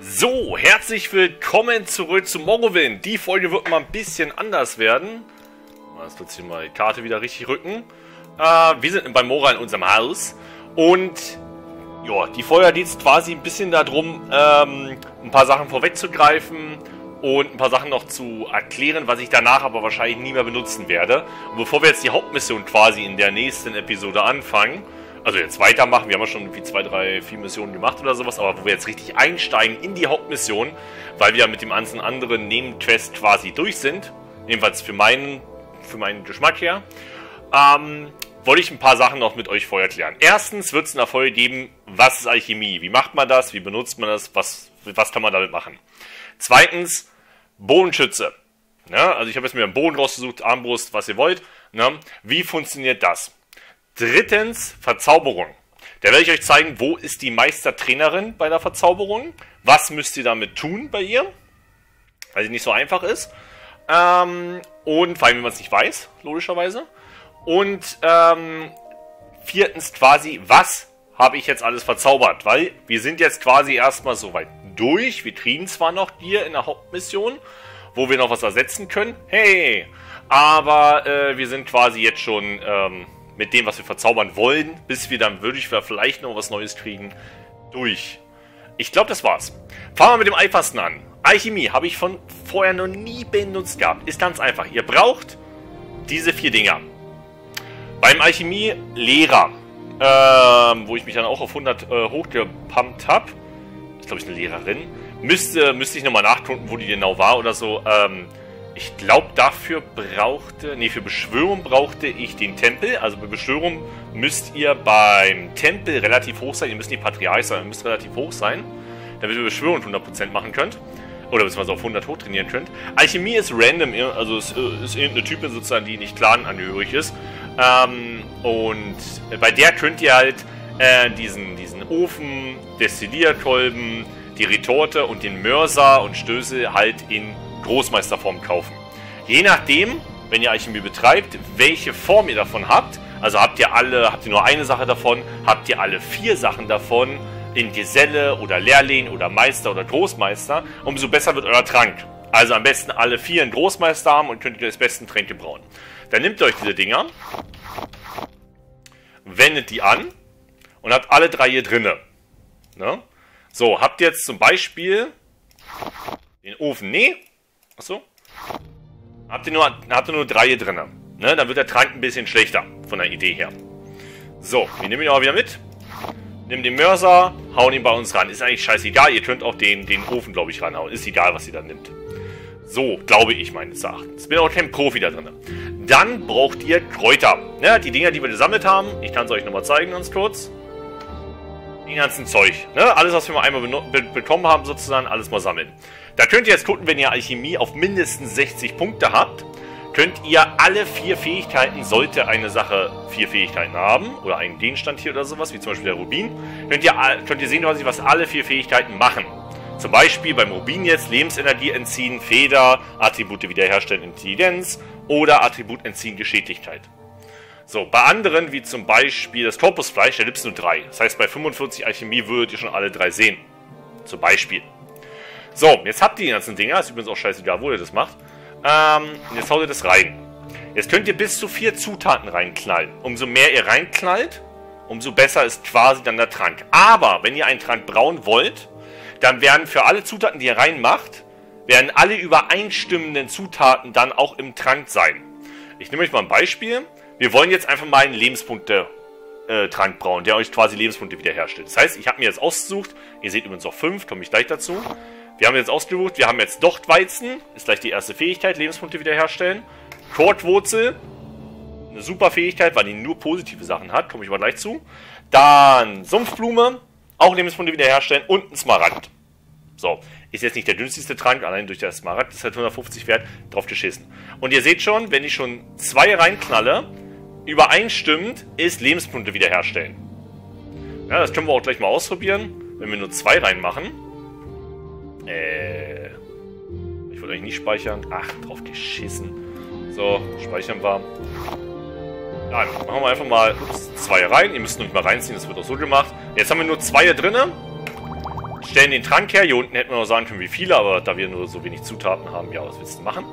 So, herzlich willkommen zurück zu Morrowind. Die Folge wird mal ein bisschen anders werden. Jetzt wird hier mal die Karte wieder richtig rücken. Äh, wir sind bei Mora in unserem Haus. Und ja, die Folge geht quasi ein bisschen darum, ähm, ein paar Sachen vorwegzugreifen und ein paar Sachen noch zu erklären, was ich danach aber wahrscheinlich nie mehr benutzen werde. Und bevor wir jetzt die Hauptmission quasi in der nächsten Episode anfangen, also jetzt weitermachen, wir haben ja schon irgendwie zwei, drei, vier Missionen gemacht oder sowas, aber wo wir jetzt richtig einsteigen in die Hauptmission, weil wir ja mit dem ganzen anderen Nebenquest quasi durch sind, jedenfalls für meinen, für meinen Geschmack her, ähm, wollte ich ein paar Sachen noch mit euch vorher klären. Erstens wird es eine Folge geben, was ist Alchemie? Wie macht man das? Wie benutzt man das? Was, was kann man damit machen? Zweitens, Bodenschütze. Ja, also ich habe jetzt mir einen Boden rausgesucht, Armbrust, was ihr wollt. Ja, wie funktioniert das? Drittens, Verzauberung. Da werde ich euch zeigen, wo ist die Meistertrainerin bei der Verzauberung. Was müsst ihr damit tun bei ihr? Weil sie nicht so einfach ist. Ähm, und vor allem, wenn man es nicht weiß, logischerweise. Und ähm, viertens quasi, was habe ich jetzt alles verzaubert? Weil wir sind jetzt quasi erstmal so weit durch. Wir kriegen zwar noch hier in der Hauptmission, wo wir noch was ersetzen können. Hey! Aber äh, wir sind quasi jetzt schon ähm, mit dem, was wir verzaubern wollen, bis wir dann wirklich vielleicht noch was Neues kriegen, durch. Ich glaube, das war's. Fangen wir mit dem einfachsten an. Alchemie habe ich von vorher noch nie benutzt gehabt. Ist ganz einfach. Ihr braucht diese vier Dinger. Beim Alchemie-Lehrer, ähm, wo ich mich dann auch auf 100 äh, hochgepumpt habe, glaube ich, eine Lehrerin. Müsste, müsste ich nochmal nachgucken, wo die genau war oder so. Ähm, ich glaube, dafür brauchte, nee, für Beschwörung brauchte ich den Tempel. Also bei Beschwörung müsst ihr beim Tempel relativ hoch sein. Ihr müsst nicht Patriarch sein, ihr müsst relativ hoch sein, damit ihr Beschwörung 100% machen könnt. Oder beziehungsweise auf 100 hoch trainieren könnt. Alchemie ist random, also es ist irgendeine Type sozusagen, die nicht clan-angehörig ist. Ähm, und bei der könnt ihr halt äh, diesen, diesen Ofen, Destillierkolben, die Retorte und den Mörser und Stößel halt in Großmeisterform kaufen. Je nachdem, wenn ihr Alchemie betreibt, welche Form ihr davon habt, also habt ihr alle, habt ihr nur eine Sache davon, habt ihr alle vier Sachen davon, in Geselle oder Lehrling oder Meister oder Großmeister, umso besser wird euer Trank. Also am besten alle vier in Großmeister haben und könnt ihr das besten Tränke brauen. Dann nehmt ihr euch diese Dinger, wendet die an und habt alle drei hier drinne. Ne? So, habt ihr jetzt zum Beispiel den Ofen, nee, achso, habt ihr nur, habt ihr nur drei hier drinne. Ne? Dann wird der Trank ein bisschen schlechter, von der Idee her. So, wir nehmen ihn auch wieder mit. Nehmen den Mörser, hauen ihn bei uns ran. Ist eigentlich scheißegal, ihr könnt auch den, den Ofen, glaube ich, ranhauen. Ist egal, was ihr dann nimmt. So, glaube ich meines Erachtens. Bin auch kein Profi da drin. Dann braucht ihr Kräuter. Ja, die Dinger, die wir gesammelt haben. Ich kann es euch nochmal zeigen, ganz kurz den ganzen Zeug. Ne? Alles, was wir mal einmal be bekommen haben, sozusagen, alles mal sammeln. Da könnt ihr jetzt gucken, wenn ihr Alchemie auf mindestens 60 Punkte habt, könnt ihr alle vier Fähigkeiten, sollte eine Sache vier Fähigkeiten haben, oder einen Gegenstand hier oder sowas, wie zum Beispiel der Rubin, könnt ihr, könnt ihr sehen, was alle vier Fähigkeiten machen. Zum Beispiel beim Rubin jetzt Lebensenergie entziehen, Feder, Attribute wiederherstellen, Intelligenz oder Attribut entziehen, Geschicklichkeit. So, bei anderen, wie zum Beispiel das Korpusfleisch, da gibt es nur drei. Das heißt, bei 45 Alchemie würdet ihr schon alle drei sehen. Zum Beispiel. So, jetzt habt ihr die ganzen Dinger. Ist übrigens auch scheißegal, wo ihr das macht. Ähm, jetzt haut ihr das rein. Jetzt könnt ihr bis zu vier Zutaten reinknallen. Umso mehr ihr reinknallt, umso besser ist quasi dann der Trank. Aber, wenn ihr einen Trank brauen wollt, dann werden für alle Zutaten, die ihr reinmacht, werden alle übereinstimmenden Zutaten dann auch im Trank sein. Ich nehme euch mal ein Beispiel. Wir wollen jetzt einfach mal einen Lebenspunkte-Trank äh, brauen, der euch quasi Lebenspunkte wiederherstellt. Das heißt, ich habe mir jetzt ausgesucht, ihr seht übrigens auch 5, komme ich gleich dazu. Wir haben jetzt ausgesucht, wir haben jetzt Dochtweizen, ist gleich die erste Fähigkeit, Lebenspunkte wiederherstellen. Kortwurzel, eine super Fähigkeit, weil die nur positive Sachen hat, komme ich aber gleich zu. Dann Sumpfblume, auch Lebenspunkte wiederherstellen und ein Smaragd. So, ist jetzt nicht der günstigste Trank, allein durch das Smaragd ist halt 150 wert, drauf geschissen. Und ihr seht schon, wenn ich schon zwei reinknalle, übereinstimmend ist Lebenspunkte wiederherstellen. Ja, das können wir auch gleich mal ausprobieren, wenn wir nur zwei reinmachen. Äh, ich wollte eigentlich nicht speichern. Ach, drauf geschissen. So, speichern wir. Dann machen wir einfach mal ups, zwei rein. Ihr müsst noch nicht mal reinziehen, das wird auch so gemacht. Jetzt haben wir nur zwei drinne. Stellen den Trank her. Hier unten hätten wir noch sagen können, wie viele, aber da wir nur so wenig Zutaten haben, ja, was willst du machen?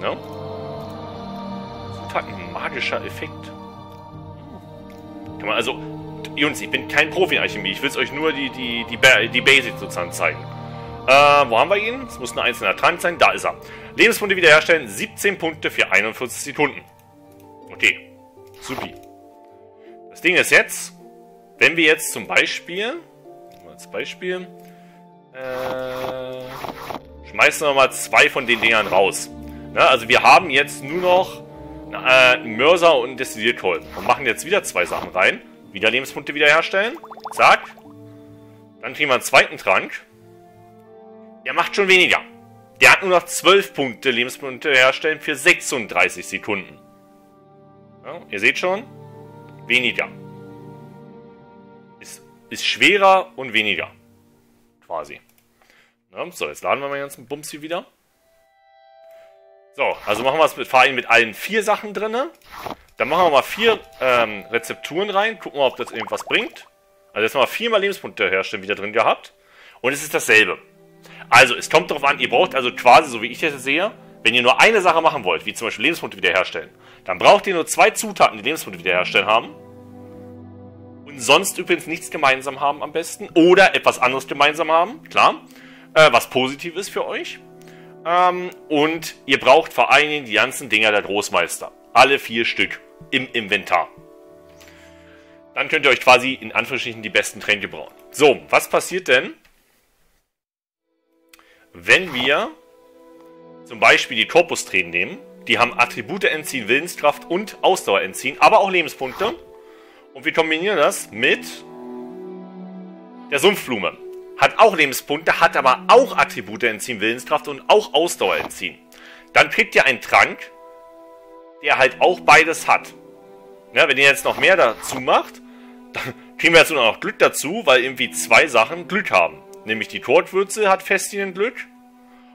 Ne? Zutaten, magischer Effekt. Kann man also... Jungs, ich bin kein Profi in Alchemie. Ich will es euch nur die, die, die, die Basics sozusagen zeigen. Äh, wo haben wir ihn? Es muss ein einzelner Trank sein. Da ist er. Lebenspunkte wiederherstellen. 17 Punkte für 41 Sekunden. Okay. Supi. Das Ding ist jetzt, wenn wir jetzt zum Beispiel, als Beispiel, äh, schmeißen wir mal zwei von den Dingern raus. Na, also wir haben jetzt nur noch äh, Mörser und Destillierkolben und machen jetzt wieder zwei Sachen rein. Wieder Lebenspunkte wiederherstellen. Zack. Dann kriegen wir einen zweiten Trank. Der macht schon weniger. Der hat nur noch 12 Punkte Lebenspunkte herstellen für 36 Sekunden. Ja, ihr seht schon, weniger. Ist, ist schwerer und weniger. Quasi. Ja, so, jetzt laden wir mal den ganzen Bums hier wieder. So, also machen wir es mit, allem mit allen vier Sachen drin. Dann machen wir mal vier ähm, Rezepturen rein. Gucken wir, ob das irgendwas bringt. Also jetzt haben wir viermal Lebenspunkte herstellen wieder drin gehabt. Und es ist dasselbe. Also, es kommt darauf an, ihr braucht also quasi, so wie ich das sehe, wenn ihr nur eine Sache machen wollt, wie zum Beispiel Lebenspunkte wiederherstellen, dann braucht ihr nur zwei Zutaten, die Lebenspunkte wiederherstellen haben. Und sonst übrigens nichts gemeinsam haben am besten. Oder etwas anderes gemeinsam haben, klar. Äh, was positiv ist für euch. Ähm, und ihr braucht vor allen Dingen die ganzen Dinger der Großmeister. Alle vier Stück im Inventar. Dann könnt ihr euch quasi in Anführungsstrichen die besten Tränke brauen. So, was passiert denn, wenn wir zum Beispiel die Korpustränen nehmen? Die haben Attribute entziehen, Willenskraft und Ausdauer entziehen, aber auch Lebenspunkte. Und wir kombinieren das mit der Sumpfblume. Hat auch Lebenspunkte, hat aber auch Attribute entziehen, Willenskraft und auch Ausdauer entziehen. Dann kriegt ihr einen Trank, der halt auch beides hat. Ja, wenn ihr jetzt noch mehr dazu macht, dann kriegen wir jetzt nur noch Glück dazu, weil irgendwie zwei Sachen Glück haben. Nämlich die Tortwürze hat Glück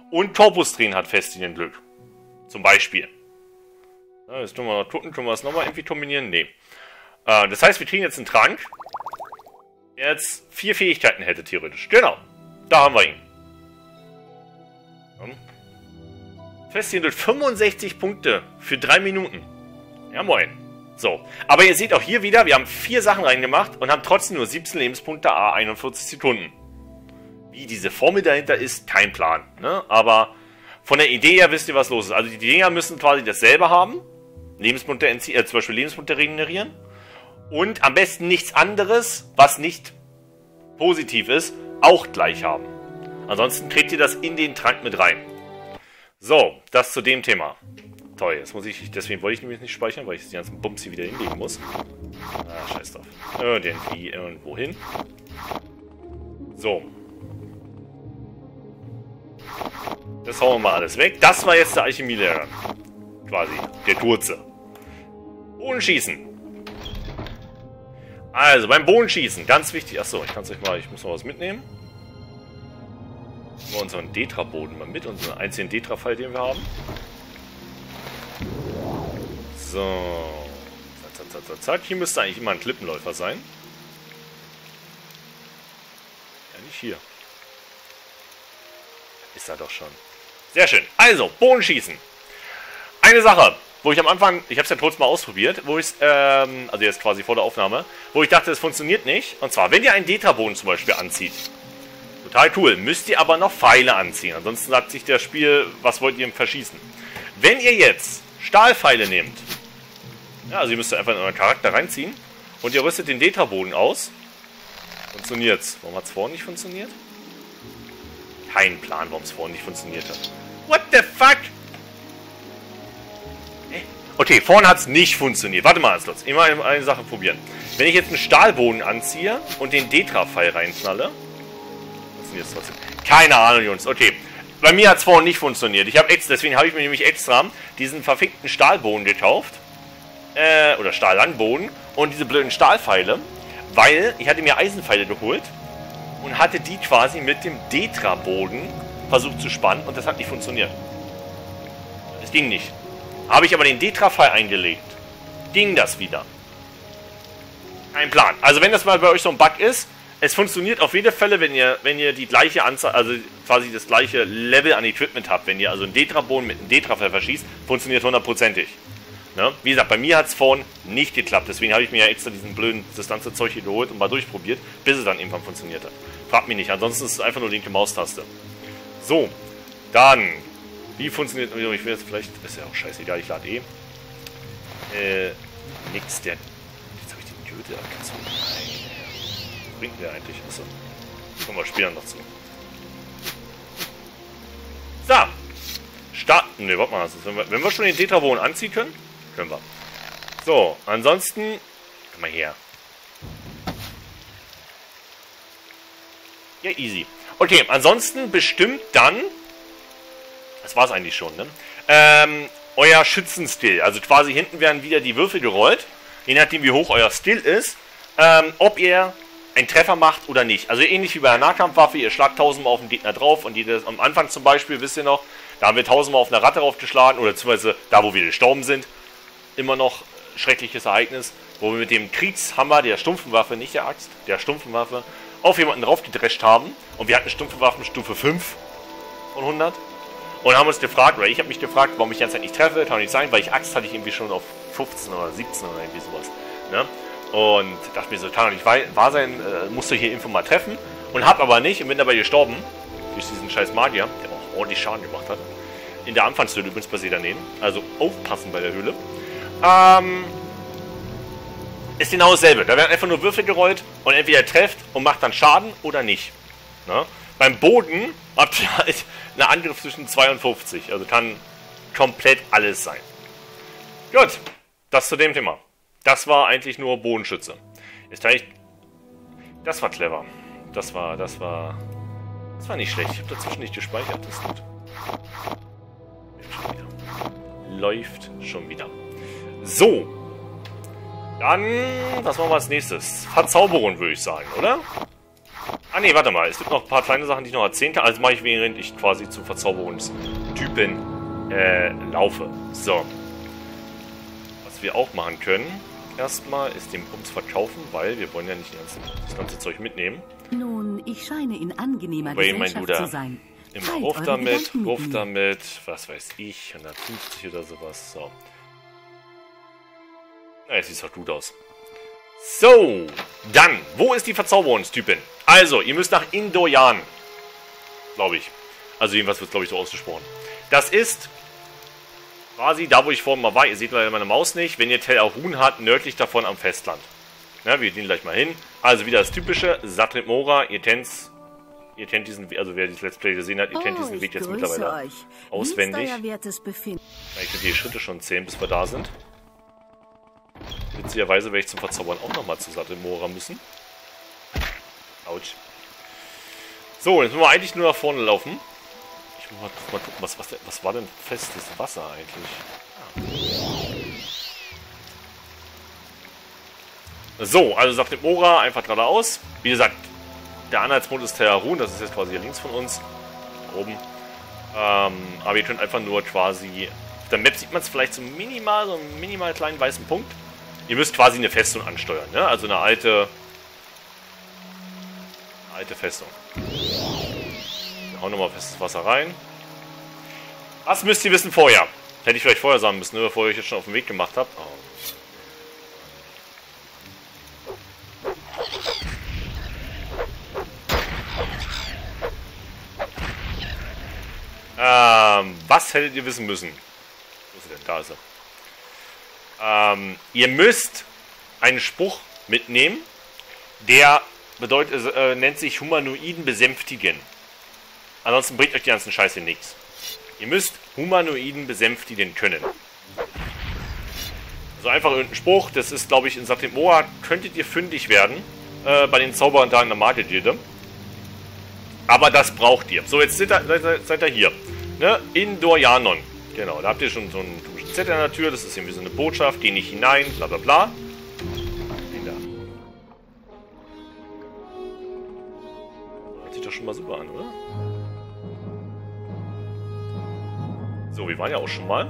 und Korpustrin hat Glück. Zum Beispiel. Ja, jetzt tun wir noch gucken, können wir das nochmal irgendwie kombinieren? Nee. Äh, das heißt, wir kriegen jetzt einen Trank, jetzt vier Fähigkeiten hätte, theoretisch. Genau. Da haben wir ihn. Hm. Festgelegt 65 Punkte für drei Minuten. Ja, moin. So. Aber ihr seht auch hier wieder, wir haben vier Sachen reingemacht und haben trotzdem nur 17 Lebenspunkte, a 41 Sekunden. Wie diese Formel dahinter ist, kein Plan. Ne? Aber von der Idee her wisst ihr, was los ist. Also die Dinger müssen quasi dasselbe haben. Lebenspunkte äh, zum Beispiel Lebenspunkte regenerieren. Und am besten nichts anderes, was nicht positiv ist, auch gleich haben. Ansonsten kriegt ihr das in den Trank mit rein. So, das zu dem Thema. Toll, jetzt muss ich, deswegen wollte ich nämlich nicht speichern, weil ich die ganzen Bums hier wieder hinlegen muss. Ah, scheiß drauf. Irgendwie irgendwo hin. So. Das hauen wir mal alles weg. Das war jetzt der Alchemielehrer. Quasi. Der kurze. Bodenschießen. Also, beim Bodenschießen, ganz wichtig. Achso, ich kann es euch mal, ich muss noch was mitnehmen. Nehmen wir unseren Detra-Boden mal mit, unseren einzigen Detra-Fall, den wir haben. So. Zack, zack, zack, zack. Hier müsste eigentlich immer ein Klippenläufer sein. Ja, nicht hier. Ist er doch schon. Sehr schön. Also, Bogenschießen. Eine Sache, wo ich am Anfang, ich habe es ja trotzdem mal ausprobiert, wo ich ähm, also jetzt quasi vor der Aufnahme, wo ich dachte, es funktioniert nicht. Und zwar, wenn ihr einen Detra-Boden zum Beispiel anzieht, total cool, müsst ihr aber noch Pfeile anziehen. Ansonsten sagt sich das Spiel, was wollt ihr verschießen. Wenn ihr jetzt Stahlpfeile nehmt, ja, also ihr müsst einfach in euren Charakter reinziehen und ihr rüstet den Deta-Boden aus. Funktioniert's. Warum hat es vorhin nicht funktioniert? Kein Plan, warum es vorhin nicht funktioniert hat. What the fuck? Okay, vorhin hat es nicht funktioniert. Warte mal, Anslatz. Immer eine, Sache probieren. Wenn ich jetzt einen Stahlboden anziehe und den Detra-Pfeil reinknalle, funktioniert es trotzdem. Keine Ahnung, Jungs. Okay. Bei mir hat es vorhin nicht funktioniert. Ich habe deswegen habe ich mir nämlich extra diesen verfickten Stahlboden gekauft äh, oder Stahllandboden und diese blöden Stahlpfeile, weil ich hatte mir Eisenpfeile geholt und hatte die quasi mit dem Detra-Boden versucht zu spannen und das hat nicht funktioniert. Das ging nicht. Habe ich aber den Detra-Pfeil eingelegt, ging das wieder. Kein Plan. Also wenn das mal bei euch so ein Bug ist, es funktioniert auf jeden Fälle, wenn ihr, wenn ihr die gleiche Anzahl, also quasi das gleiche Level an Equipment habt. Wenn ihr also einen Detra-Boden mit einem Detra-Pfeffer schießt, funktioniert hundertprozentig. Ne? Wie gesagt, bei mir hat es vorhin nicht geklappt. Deswegen habe ich mir ja extra diesen blöden Distanzezeug hier geholt und mal durchprobiert, bis es dann irgendwann funktioniert hat. Fragt mich nicht, ansonsten ist es einfach nur linke Maustaste. So, dann, wie funktioniert, ich will jetzt vielleicht, ist ja auch scheißegal, ich lade eh. Äh, nix, der, jetzt habe ich den Gürtel abgezogen. Was bringt der eigentlich? Achso, kommen wir später noch zu. So, starten, ne, warte mal, wenn, wir, wenn wir schon den Tetrabohnen anziehen können, können wir. So, ansonsten, komm mal her. Ja, easy. Okay, ansonsten bestimmt dann, das war es eigentlich schon, ne? Ähm, euer Schützenstil. Also quasi hinten werden wieder die Würfel gerollt, je nachdem wie hoch euer Skill ist, ähm, ob ihr einen Treffer macht oder nicht. Also ähnlich wie bei einer Nahkampfwaffe, ihr schlagt tausendmal auf den Gegner drauf und jedes, am Anfang zum Beispiel, wisst ihr noch, da haben wir tausendmal auf eine Ratte draufgeschlagen oder beziehungsweise da, wo wir gestorben sind, immer noch schreckliches Ereignis, wo wir mit dem Kriegshammer der stumpfen Waffe, nicht der Axt, der stumpfen Waffe, auf jemanden draufgedrescht haben. Und wir hatten stumpfe Waffen Stufe 5 von 100. Und haben uns gefragt, oder ich habe mich gefragt, warum ich die ganze Zeit nicht treffe. Kann nicht sein, weil ich Axt hatte ich irgendwie schon auf 15 oder 17 oder irgendwie sowas. Ne? Und dachte mir so, kann doch nicht wahr sein, äh, musst du hier irgendwo mal treffen. Und hab aber nicht und bin dabei gestorben. Durch diesen scheiß Magier, der auch ordentlich Schaden gemacht hat. In der Anfangshöhle übrigens bei Sedanen. Also aufpassen bei der Höhle. Ähm, ist genau dasselbe. Da werden einfach nur Würfel gerollt und entweder trefft und macht dann Schaden oder nicht. Ne? Beim Boden habt ihr halt einen Angriff zwischen 52. Also kann komplett alles sein. Gut, das zu dem Thema. Das war eigentlich nur Bodenschütze. Ist eigentlich. Das war clever. Das war, das war. Das war nicht schlecht. Ich habe dazwischen nicht gespeichert. Das ist gut. Läuft schon wieder. So. Dann, was machen wir als nächstes? Verzauberung, würde ich sagen, oder? Ah ne, warte mal. Es gibt noch ein paar kleine Sachen, die ich noch erzählen kann. Also mache ich, während ich quasi zu Verzauberungstypen äh, laufe. So. Was wir auch machen können, erstmal, ist den Bums verkaufen, weil wir wollen ja nicht ganzen, das ganze Zeug mitnehmen. Nun, ich scheine in angenehmer Wobei, Gesellschaft zu sein. Immer Teilt Ruf damit, Ruf damit, was weiß ich, 150 oder sowas. So. Na, jetzt sieht doch gut aus. So, dann, wo ist die Verzauberungstypin? Also, ihr müsst nach Indoyan. Glaube ich. Also, jedenfalls wird es, glaube ich, so ausgesprochen. Das ist quasi da, wo ich vorhin mal war. Ihr seht leider meine Maus nicht. Wenn ihr Tel Arun habt, nördlich davon am Festland. Na, wir gehen gleich mal hin. Also, wieder das typische Satrit Mora. Ihr kennt Ihr kennt diesen, also wer das Let's Play gesehen hat, ihr kennt diesen Oh, Weg jetzt mittlerweile euch. auswendig. Ich könnte die Schritte schon zählen, bis wir da sind. Witzigerweise werde ich zum Verzaubern auch nochmal zu Sattelmora müssen. Autsch. So, jetzt müssen wir eigentlich nur nach vorne laufen. Ich muss mal, mal gucken, was, was, was war denn festes Wasser eigentlich? So, also Sattelmora einfach geradeaus. Wie gesagt, der Anhaltspunkt ist Terrarun, das ist jetzt quasi hier links von uns. Da oben. Ähm, aber ihr könnt einfach nur quasi. Auf der Map sieht man es vielleicht so minimal, so einen minimal kleinen weißen Punkt. Ihr müsst quasi eine Festung ansteuern, ne? Also eine alte. Eine alte Festung. Wir hauen nochmal festes Wasser rein. Was müsst ihr wissen vorher? Hätte ich vielleicht vorher sagen müssen, ne, bevor ihr euch jetzt schon auf den Weg gemacht habt. Oh. Ähm, was hättet ihr wissen müssen? Wo ist sie denn? Da ist er. Ähm, ihr müsst einen Spruch mitnehmen, der bedeutet, äh, nennt sich Humanoiden besänftigen. Ansonsten bringt euch die ganzen Scheiße nichts. Ihr müsst Humanoiden besänftigen können. Also einfach irgendein Spruch, das ist, glaube ich, in Satimoa könntet ihr fündig werden, äh, bei den Zauberern in der Magiergilde. Aber das braucht ihr. So, jetzt seid ihr, seid, ihr hier. Ne? In Dorianon. Genau, da habt ihr schon so einen Zettel an der Tür. Das ist irgendwie so eine Botschaft. Geh nicht hinein, bla bla bla. Hört sich doch schon mal super an, oder? So, wir waren ja auch schon mal.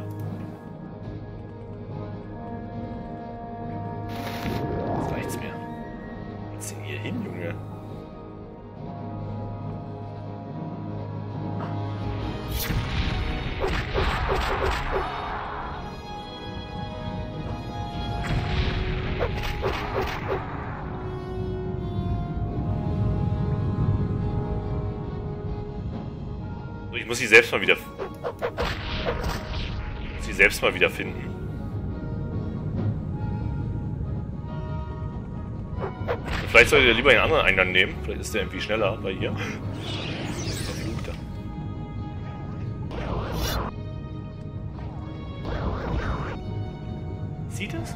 Jetzt reicht's mir. Wo geht's denn hier hin, Junge? Ich muss sie selbst mal wieder... Ich muss sie selbst mal wieder finden. Vielleicht solltet ihr lieber einen anderen Eingang nehmen. Vielleicht ist der irgendwie schneller bei ihr. Verfluchter. Sieht es?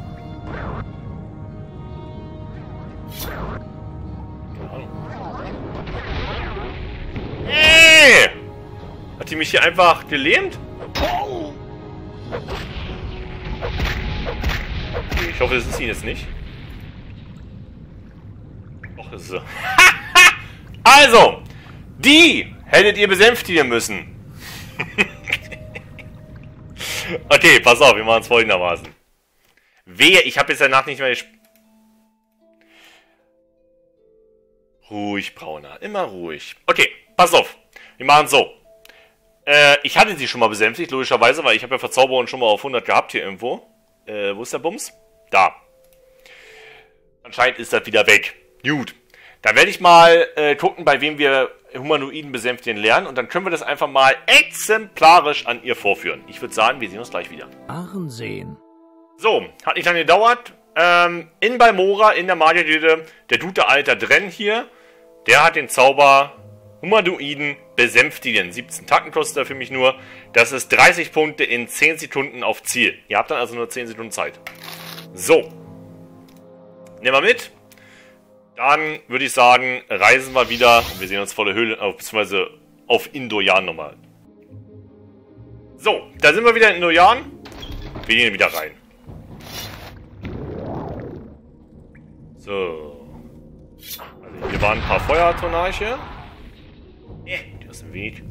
Die mich hier einfach gelähmt? Ich hoffe, das ist sie jetzt nicht. Och, ist so. also, die hättet ihr besänftigen müssen. okay, pass auf, wir machen es folgendermaßen. Wehe, ich habe jetzt danach nicht mehr gesp Ruhig, Brauner. Immer ruhig. Okay, pass auf. Wir machen so. Äh, ich hatte sie schon mal besänftigt, logischerweise, weil ich habe ja Verzauberung schon mal auf 100 gehabt hier irgendwo. Äh, wo ist der Bums? Da. Anscheinend ist das wieder weg. Gut. Dann werde ich mal äh, gucken, bei wem wir Humanoiden besänftigen lernen. Und dann können wir das einfach mal exemplarisch an ihr vorführen. Ich würde sagen, wir sehen uns gleich wieder. Arnsehen. So, hat nicht lange gedauert. Ähm, in Balmora, in der Magiergilde, der gute alter Drenn hier, der hat den Zauber Humanoiden besänftigen. 17 Tacken kostet er für mich nur. Das ist 30 Punkte in 10 Sekunden auf Ziel. Ihr habt dann also nur 10 Sekunden Zeit. So. Nehmen wir mit. Dann würde ich sagen, reisen wir wieder. Und wir sehen uns volle Höhle, äh, beziehungsweise auf Indoyan nochmal. So, da sind wir wieder in Indoyan. Wir gehen wieder rein. So. Also hier waren ein paar Feuertonarche. Weg.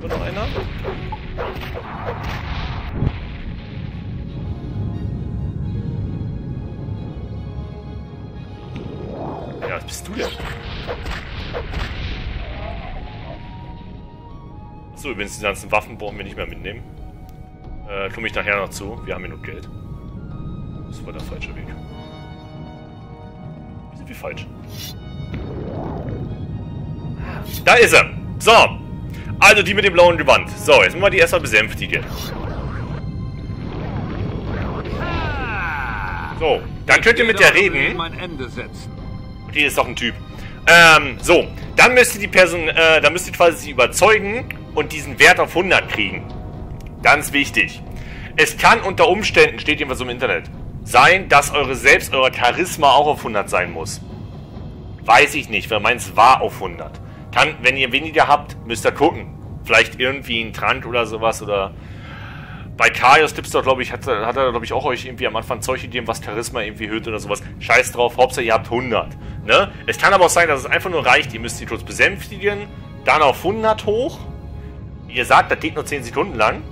Kommt noch einer? Ja, was bist du denn? Achso, übrigens, die ganzen Waffen brauchen wir nicht mehr mitnehmen. Äh, komme ich nachher noch zu. Wir haben genug Geld. Das war der falsche Weg. Sind wir falsch? Da ist er. So. Also die mit dem blauen Gewand. So, jetzt müssen wir die erstmal besänftigen. So, dann könnt ihr mit der reden. Mein Ende setzen. Okay, ist doch ein Typ. Ähm, so. Dann müsst ihr die Person, äh, dann müsst ihr quasi sie überzeugen und diesen Wert auf 100 kriegen. Ganz wichtig. Es kann unter Umständen, steht irgendwas im Internet, sein, dass eure selbst, euer Charisma auch auf 100 sein muss. Weiß ich nicht, weil meins war auf 100. Kann, wenn ihr weniger habt, müsst ihr gucken. Vielleicht irgendwie ein Trank oder sowas oder bei Kaios Tipps doch, glaube ich, hat, hat er, glaube ich, auch euch irgendwie am Anfang Zeug gegeben, was Charisma irgendwie erhöht oder sowas. Scheiß drauf, Hauptsache ihr habt 100. Ne? Es kann aber auch sein, dass es einfach nur reicht, ihr müsst die kurz besänftigen, dann auf 100 hoch. Ihr sagt, das geht nur 10 Sekunden lang.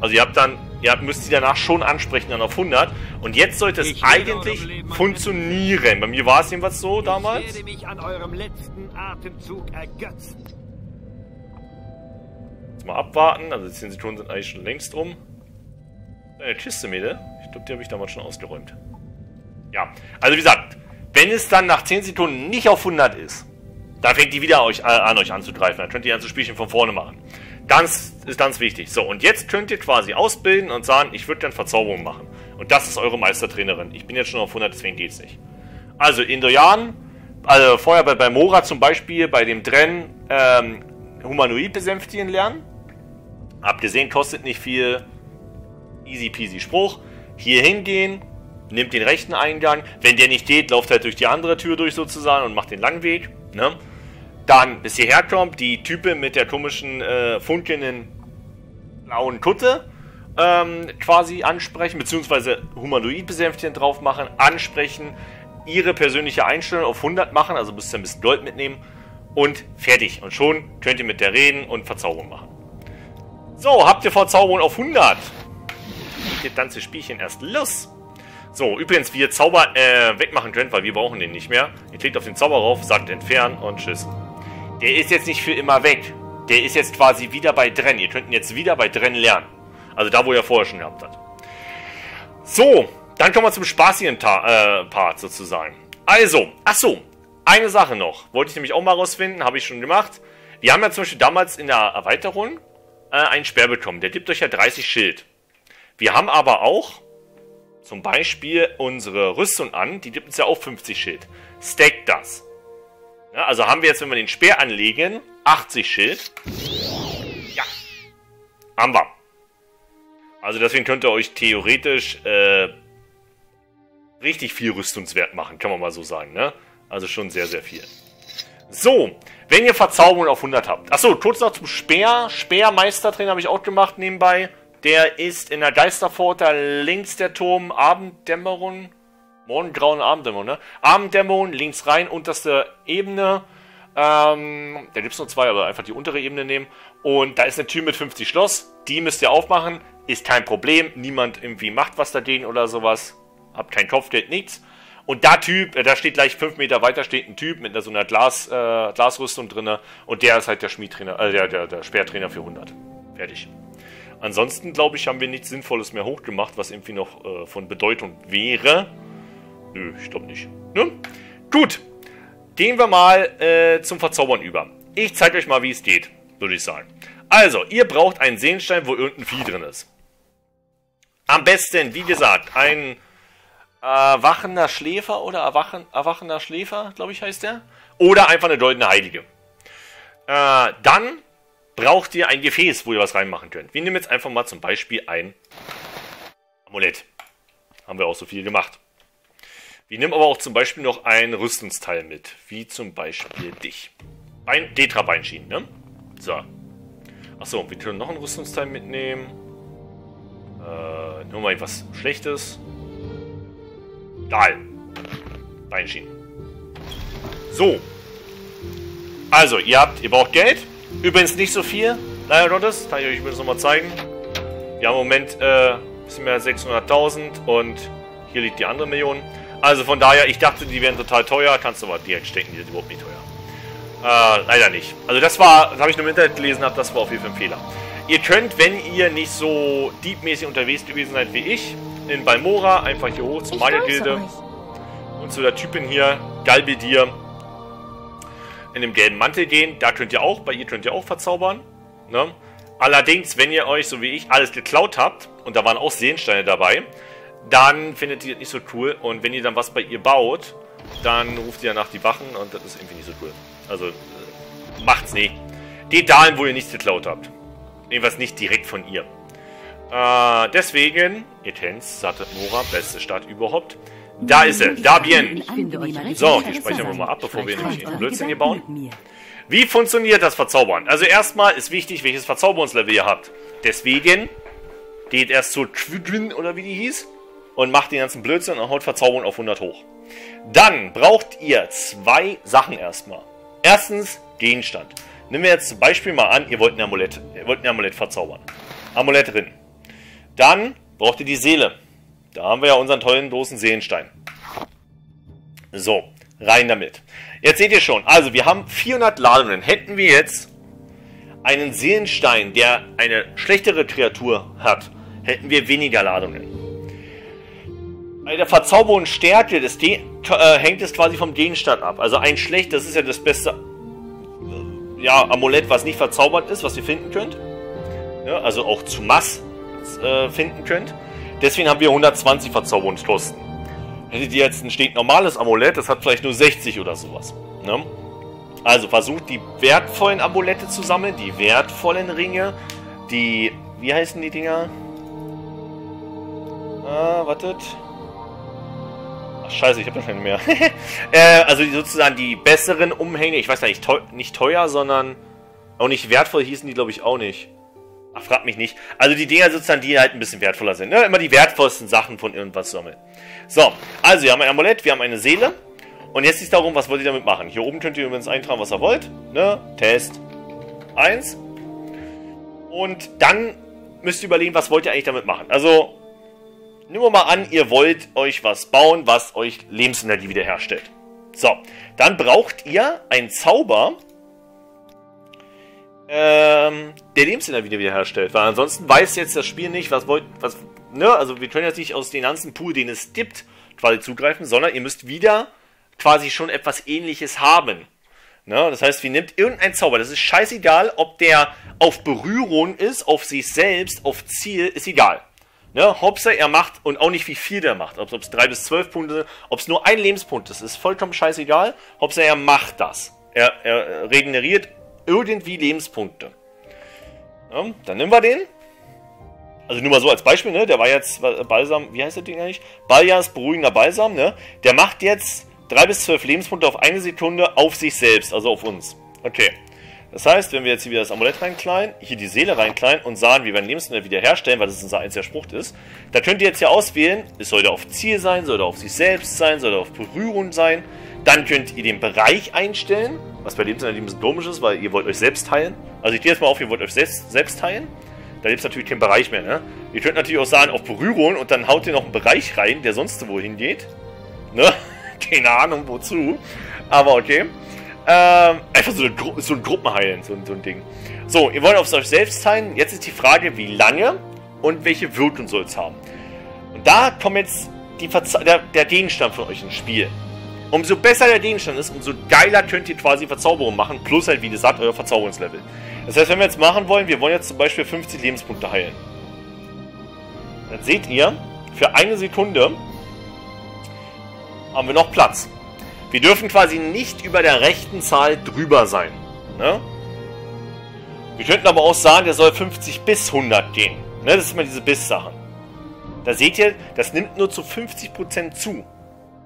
Also ihr habt dann, ihr müsst sie danach schon ansprechen, dann auf 100. Und jetzt sollte es Ich eigentlich funktionieren. Bei mir war es jedenfalls so Ich damals. werde mich an eurem letzten Atemzug ergötzen. Jetzt mal abwarten. Also die 10 Sekunden sind eigentlich schon längst rum. Eine Kiste, Mädel. Ich glaube, die habe ich damals schon ausgeräumt. Ja, also wie gesagt, wenn es dann nach 10 Sekunden nicht auf 100 ist, dann fängt die wieder euch, äh, an, euch anzugreifen. Dann könnt ihr ganze Spielchen von vorne machen. Ganz, ist ganz wichtig. So, und jetzt könnt ihr quasi ausbilden und sagen, ich würde dann Verzauberung machen. Und das ist eure Meistertrainerin. Ich bin jetzt schon auf 100, deswegen geht's nicht. Also, in Doyan, also vorher bei, bei Mora zum Beispiel, bei dem Dren, ähm, Humanoid besänftigen lernen. Habt ihr gesehen, kostet nicht viel. Easy peasy Spruch. Hier hingehen, nimmt den rechten Eingang. Wenn der nicht geht, lauft halt durch die andere Tür durch sozusagen und macht den langen Weg. Ne? Dann, bis hierher kommt, die Type mit der komischen, äh, funkelnden blauen Kutte ähm, quasi ansprechen, beziehungsweise Humanoid besänftigen drauf machen, ansprechen, ihre persönliche Einstellung auf 100 machen, also müsst ihr ein bisschen Gold mitnehmen und fertig. Und schon könnt ihr mit der reden und Verzauberung machen. So, habt ihr Verzauberung auf 100? Geht das ganze Spielchen erst los. So, übrigens, wie ihr Zauber äh, wegmachen könnt, weil wir brauchen den nicht mehr. Ihr klickt auf den Zauber rauf, sagt entfernen und tschüss. Der ist jetzt nicht für immer weg. Der ist jetzt quasi wieder bei Dren. Ihr könnt ihn jetzt wieder bei Dren lernen. Also da, wo ihr vorher schon gehabt habt. So, dann kommen wir zum spaßigen Ta äh, Part sozusagen. Also, ach so, eine Sache noch. Wollte ich nämlich auch mal rausfinden, habe ich schon gemacht. Wir haben ja zum Beispiel damals in der Erweiterung äh, einen Sperr bekommen. Der gibt euch ja 30 Schild. Wir haben aber auch zum Beispiel unsere Rüstung an, die gibt uns ja auch 50 Schild. Stack das. Ja, also haben wir jetzt, wenn wir den Speer anlegen, 80 Schild. Ja. Haben wir. Also deswegen könnt ihr euch theoretisch äh, richtig viel Rüstungswert machen, kann man mal so sagen, ne? Also schon sehr, sehr viel. So, wenn ihr Verzauberung auf 100 habt. Achso, kurz noch zum Speer. Speermeistertrainer habe ich auch gemacht nebenbei. Der ist in der Geisterpforte links der Turm, Abenddämmerung. Morgengrauen Abenddämmerung, ne? Abenddämmerung, links rein, unterste Ebene. Ähm, da gibt es nur zwei, aber einfach die untere Ebene nehmen. Und da ist eine Tür mit 50 Schloss. Die müsst ihr aufmachen. Ist kein Problem. Niemand irgendwie macht was dagegen oder sowas. Habt kein Kopfgeld, nichts. Und da Typ, äh, da steht gleich 5 Meter weiter steht ein Typ mit so einer Glas, äh, Glasrüstung drin. Und der ist halt der Schmiedtrainer, äh, der, der, der Speertrainer für 100. Fertig. Ansonsten, glaube ich, haben wir nichts Sinnvolles mehr hochgemacht, was irgendwie noch äh, von Bedeutung wäre. Nö, ich glaube nicht. Ne? Gut. Gehen wir mal äh, zum Verzaubern über. Ich zeige euch mal, wie es geht, würde ich sagen. Also, ihr braucht einen Seelenstein, wo irgendein Vieh drin ist. Am besten, wie gesagt, ein Erwachender Schläfer oder Erwachen, Erwachender Schläfer, glaube ich, heißt der. Oder einfach eine deutende Heilige. Äh, dann braucht ihr ein Gefäß, wo ihr was reinmachen könnt. Wir nehmen jetzt einfach mal zum Beispiel ein Amulett. Haben wir auch so viel gemacht. Wir nehmen aber auch zum Beispiel noch ein Rüstungsteil mit. Wie zum Beispiel dich. Ein Detra-Beinschienen, ne? So. Achso, wir können noch ein Rüstungsteil mitnehmen. Äh, nur mal was Schlechtes. Stahl. Beinschienen. So. Also, ihr habt, ihr braucht Geld. Übrigens nicht so viel. Leider Gottes. Kann ich euch übrigens nochmal zeigen. Wir haben im Moment äh, ein bisschen mehr als 600.000 und hier liegt die andere Million. Also von daher, ich dachte, die wären total teuer. Kannst du aber direkt stecken, die sind überhaupt nicht teuer. Äh, leider nicht. Also das war, das habe ich nur im Internet gelesen, habe, das war auf jeden Fall ein Fehler. Ihr könnt, wenn ihr nicht so deepmäßig unterwegs gewesen seid wie ich, in Balmora, einfach hier hoch zur Magiergilde und zu der Typin hier, Galbedir, in dem gelben Mantel gehen. Da könnt ihr auch, bei ihr könnt ihr auch verzaubern. Ne? Allerdings, wenn ihr euch, so wie ich, alles geklaut habt, und da waren auch Seensteine dabei, dann findet ihr das nicht so cool. Und wenn ihr dann was bei ihr baut, dann ruft ihr danach die Wachen und das ist irgendwie nicht so cool. Also, äh, macht's nicht. Geht dahin, wo ihr nichts geklaut habt. Irgendwas nicht direkt von ihr. Äh, deswegen, Etens, sagte Mora, beste Stadt überhaupt. Da ist er, da bien. So, die speichern wir mal ab, bevor wir nämlich einen Blödsinn hier bauen. Wie funktioniert das Verzaubern? Also erstmal ist wichtig, welches Verzauberungslevel ihr habt. Deswegen geht erst zu Quidwin oder wie die hieß und macht den ganzen Blödsinn und haut Verzauberung auf 100 hoch. Dann braucht ihr zwei Sachen erstmal. Erstens Gegenstand. Nehmen wir jetzt zum Beispiel mal an, ihr wollt ein Amulett, ihr wollt ein Amulett verzaubern. Amulett drin. Dann braucht ihr die Seele. Da haben wir ja unseren tollen großen Seelenstein. So, rein damit. Jetzt seht ihr schon, also wir haben 400 Ladungen. Hätten wir jetzt einen Seelenstein, der eine schlechtere Kreatur hat, hätten wir weniger Ladungen. Bei der Verzauberungsstärke des De äh, hängt es quasi vom Gegenstand ab. Also ein schlecht, das ist ja das beste äh, ja, Amulett, was nicht verzaubert ist, was ihr finden könnt. Ja, also auch zu Mass äh, finden könnt. Deswegen haben wir 120 Verzauberungskosten. Hättet ihr jetzt ein stinknormales Amulett, das hat vielleicht nur 60 oder sowas. Ne? Also versucht die wertvollen Amulette zu sammeln, die wertvollen Ringe, die, wie heißen die Dinger? Ah, wartet. Ach, scheiße, ich habe keine mehr. äh, also sozusagen die besseren Umhänge, ich weiß gar nicht, teuer, nicht teuer, sondern auch nicht wertvoll hießen die, glaube ich, auch nicht. Ach, frag mich nicht. Also die Dinger sozusagen, die halt ein bisschen wertvoller sind. Ne? Immer die wertvollsten Sachen von irgendwas sammeln. So, also wir haben ein Amulett, wir haben eine Seele. Und jetzt ist darum, was wollt ihr damit machen? Hier oben könnt ihr übrigens eintragen, was ihr wollt. Ne? Test 1. Und dann müsst ihr überlegen, was wollt ihr eigentlich damit machen. Also, nehmen wir mal an, ihr wollt euch was bauen, was euch Lebensenergie wiederherstellt. So, dann braucht ihr einen Zauber, ähm, der Lebensenergie wieder wiederherstellt. Weil ansonsten weiß jetzt das Spiel nicht, was wollt, was, ne, also wir können jetzt nicht aus dem ganzen Pool, den es gibt, quasi zugreifen, sondern ihr müsst wieder quasi schon etwas ähnliches haben. Ne? Das heißt, wir nimmt irgendein Zauber, das ist scheißegal, ob der auf Berührung ist, auf sich selbst, auf Ziel, ist egal. Ne? Hauptsache er macht, und auch nicht wie viel der macht, ob es 3 bis 12 Punkte sind, ob es nur ein Lebenspunkt ist, ist vollkommen scheißegal. Hauptsache er macht das. Er, er regeneriert irgendwie Lebenspunkte. Ja, dann nehmen wir den. Also nur mal so als Beispiel, ne? Der war jetzt Balsam, wie heißt das Ding eigentlich? Baljas beruhigender Balsam, ne? Der macht jetzt 3 bis 12 Lebenspunkte auf eine Sekunde auf sich selbst, also auf uns. Okay. Das heißt, wenn wir jetzt hier wieder das Amulett reinkleiden, hier die Seele reinkleiden und sagen, wir werden Lebenspunkte wiederherstellen, weil das unser einziger Spruch ist, da könnt ihr jetzt hier auswählen, es soll der auf Ziel sein, soll der auf sich selbst sein, soll der auf Berührung sein. Dann könnt ihr den Bereich einstellen, was bei Lebensenergie ein bisschen komisch ist, weil ihr wollt euch selbst heilen. Also ich gehe jetzt mal auf, ihr wollt euch selbst, selbst heilen. Da gibt es natürlich keinen Bereich mehr, ne? Ihr könnt natürlich auch sagen, auf Berührung und dann haut ihr noch einen Bereich rein, der sonst wo hingeht. Ne? Keine Ahnung wozu. Aber okay. Ähm, einfach so, eine so ein Gruppenheilen, so, so ein Ding. So, ihr wollt auf euch selbst heilen. Jetzt ist die Frage, wie lange und welche Wirkung soll es haben. Und da kommt jetzt der, der Gegenstand von euch ins Spiel. Umso besser der Gegenstand ist, umso geiler könnt ihr quasi Verzauberung machen, plus halt, wie gesagt, euer Verzauberungslevel. Das heißt, wenn wir jetzt machen wollen, wir wollen jetzt zum Beispiel 50 Lebenspunkte heilen. Dann seht ihr, für eine Sekunde haben wir noch Platz. Wir dürfen quasi nicht über der rechten Zahl drüber sein. Ne? Wir könnten aber auch sagen, der soll 50 bis 100 gehen. Ne? Das ist immer diese Bis-Sachen. Da seht ihr, das nimmt nur zu 50% zu.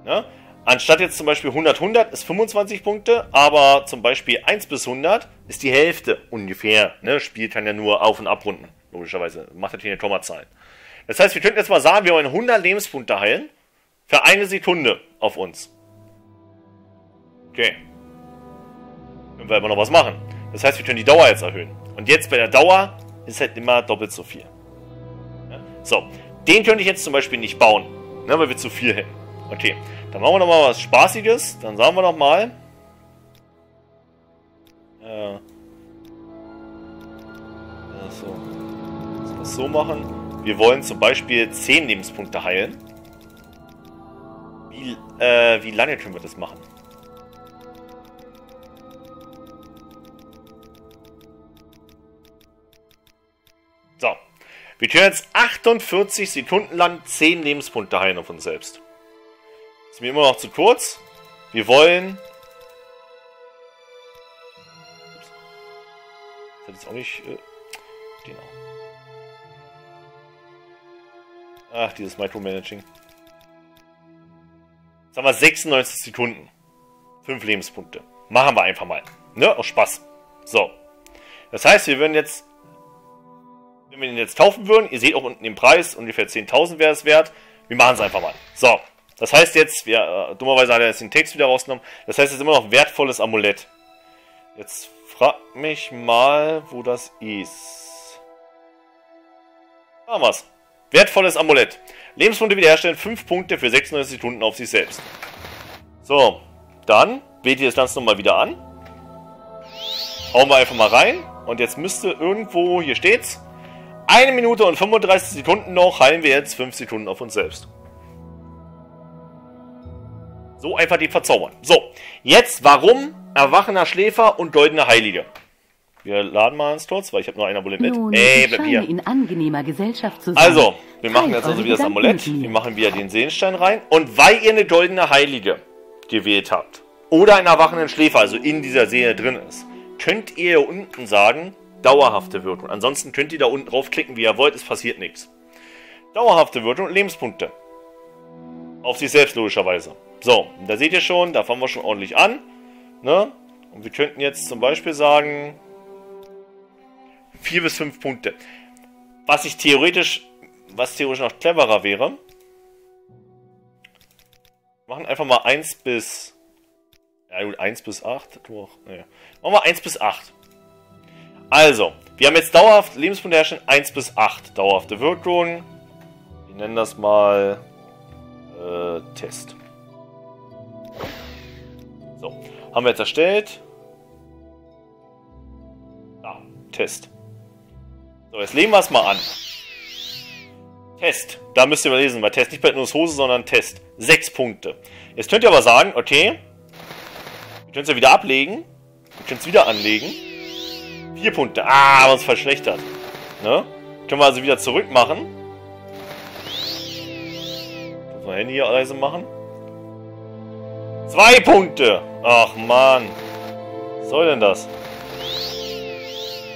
Ne? Anstatt jetzt zum Beispiel 100, 100 ist 25 Punkte, aber zum Beispiel 1 bis 100 ist die Hälfte ungefähr. Ne? Spiel kann ja nur auf- und abrunden, logischerweise. Macht natürlich eine Kommazahl. Das heißt, wir könnten jetzt mal sagen, wir wollen 100 Lebenspunkte heilen für eine Sekunde auf uns. Okay. Können wir aber noch was machen. Das heißt, wir können die Dauer jetzt erhöhen. Und jetzt bei der Dauer ist halt immer doppelt so viel. So, den könnte ich jetzt zum Beispiel nicht bauen, ne, weil wir zu viel hätten. Okay, dann machen wir nochmal was Spaßiges. Dann sagen wir nochmal. Äh, so. Lass wir so machen. Wir wollen zum Beispiel 10 Lebenspunkte heilen. Wie, äh, wie lange können wir das machen? Wir können jetzt 48 Sekunden lang 10 Lebenspunkte heilen auf uns selbst. Ist mir immer noch zu kurz. Wir wollen... Das hat jetzt auch nicht... Äh, genau. Ach, dieses Micromanaging. Jetzt haben wir 96 Sekunden. 5 Lebenspunkte. Machen wir einfach mal. Ne? Aus Spaß. So. Das heißt, wir würden jetzt... Wenn wir den jetzt kaufen würden, ihr seht auch unten den Preis, ungefähr 10.000 wäre es wert. Wir machen es einfach mal. So. Das heißt jetzt, wir, äh, dummerweise hat er jetzt den Text wieder rausgenommen. Das heißt jetzt immer noch wertvolles Amulett. Jetzt frag mich mal, wo das ist. Da haben wir's. Wertvolles Amulett. Lebenspunkte wiederherstellen, 5 Punkte für 96 Sekunden auf sich selbst. So, dann wählt ihr das Ganze nochmal wieder an. Hauen wir einfach mal rein. Und jetzt müsste irgendwo, hier steht's, eine Minute und 35 Sekunden noch, heilen wir jetzt 5 Sekunden auf uns selbst. So einfach die verzaubern. So, jetzt warum erwachener Schläfer und goldener Heilige? Wir laden mal ins kurz, weil ich habe nur ein Amulett mit. Nun, Ey, scheine hier. in angenehmer Gesellschaft zu sein. Also, wir machen Teilt jetzt also wieder das Amulett. mit mir. Wir machen wieder den Seelenstein rein. Und weil ihr eine goldene Heilige gewählt habt, oder einen erwachenden Schläfer, also in dieser Seele drin ist, könnt ihr hier unten sagen, dauerhafte Wirkung. Ansonsten könnt ihr da unten draufklicken, wie ihr wollt, es passiert nichts. Dauerhafte Wirkung und Lebenspunkte. Auf sich selbst logischerweise. So, da seht ihr schon, da fangen wir schon ordentlich an. Ne? Und wir könnten jetzt zum Beispiel sagen, 4 bis 5 Punkte. Was ich theoretisch, was theoretisch noch cleverer wäre, machen einfach mal 1 bis, ja gut, 1 bis 8, doch, nee. Machen wir 1 bis 8. Also, wir haben jetzt dauerhaft Lebenspunkte herrschen 1 bis 8. Dauerhafte Wirkung. Wir nennen das mal äh, Test. So, haben wir jetzt erstellt. Da. Da, Test. So, jetzt legen wir es mal an. Test. Da müsst ihr mal lesen, bei Test nicht bei Hose, sondern Test. Sechs Punkte. Jetzt könnt ihr aber sagen, okay, ihr könnt es ja wieder ablegen. Ihr könnt es wieder anlegen. Vier Punkte. Ah, haben uns verschlechtert. Ne? Können wir also wieder zurück machen. Muss mal Handy hier leise machen. Zwei Punkte. Ach, Mann. Was soll denn das?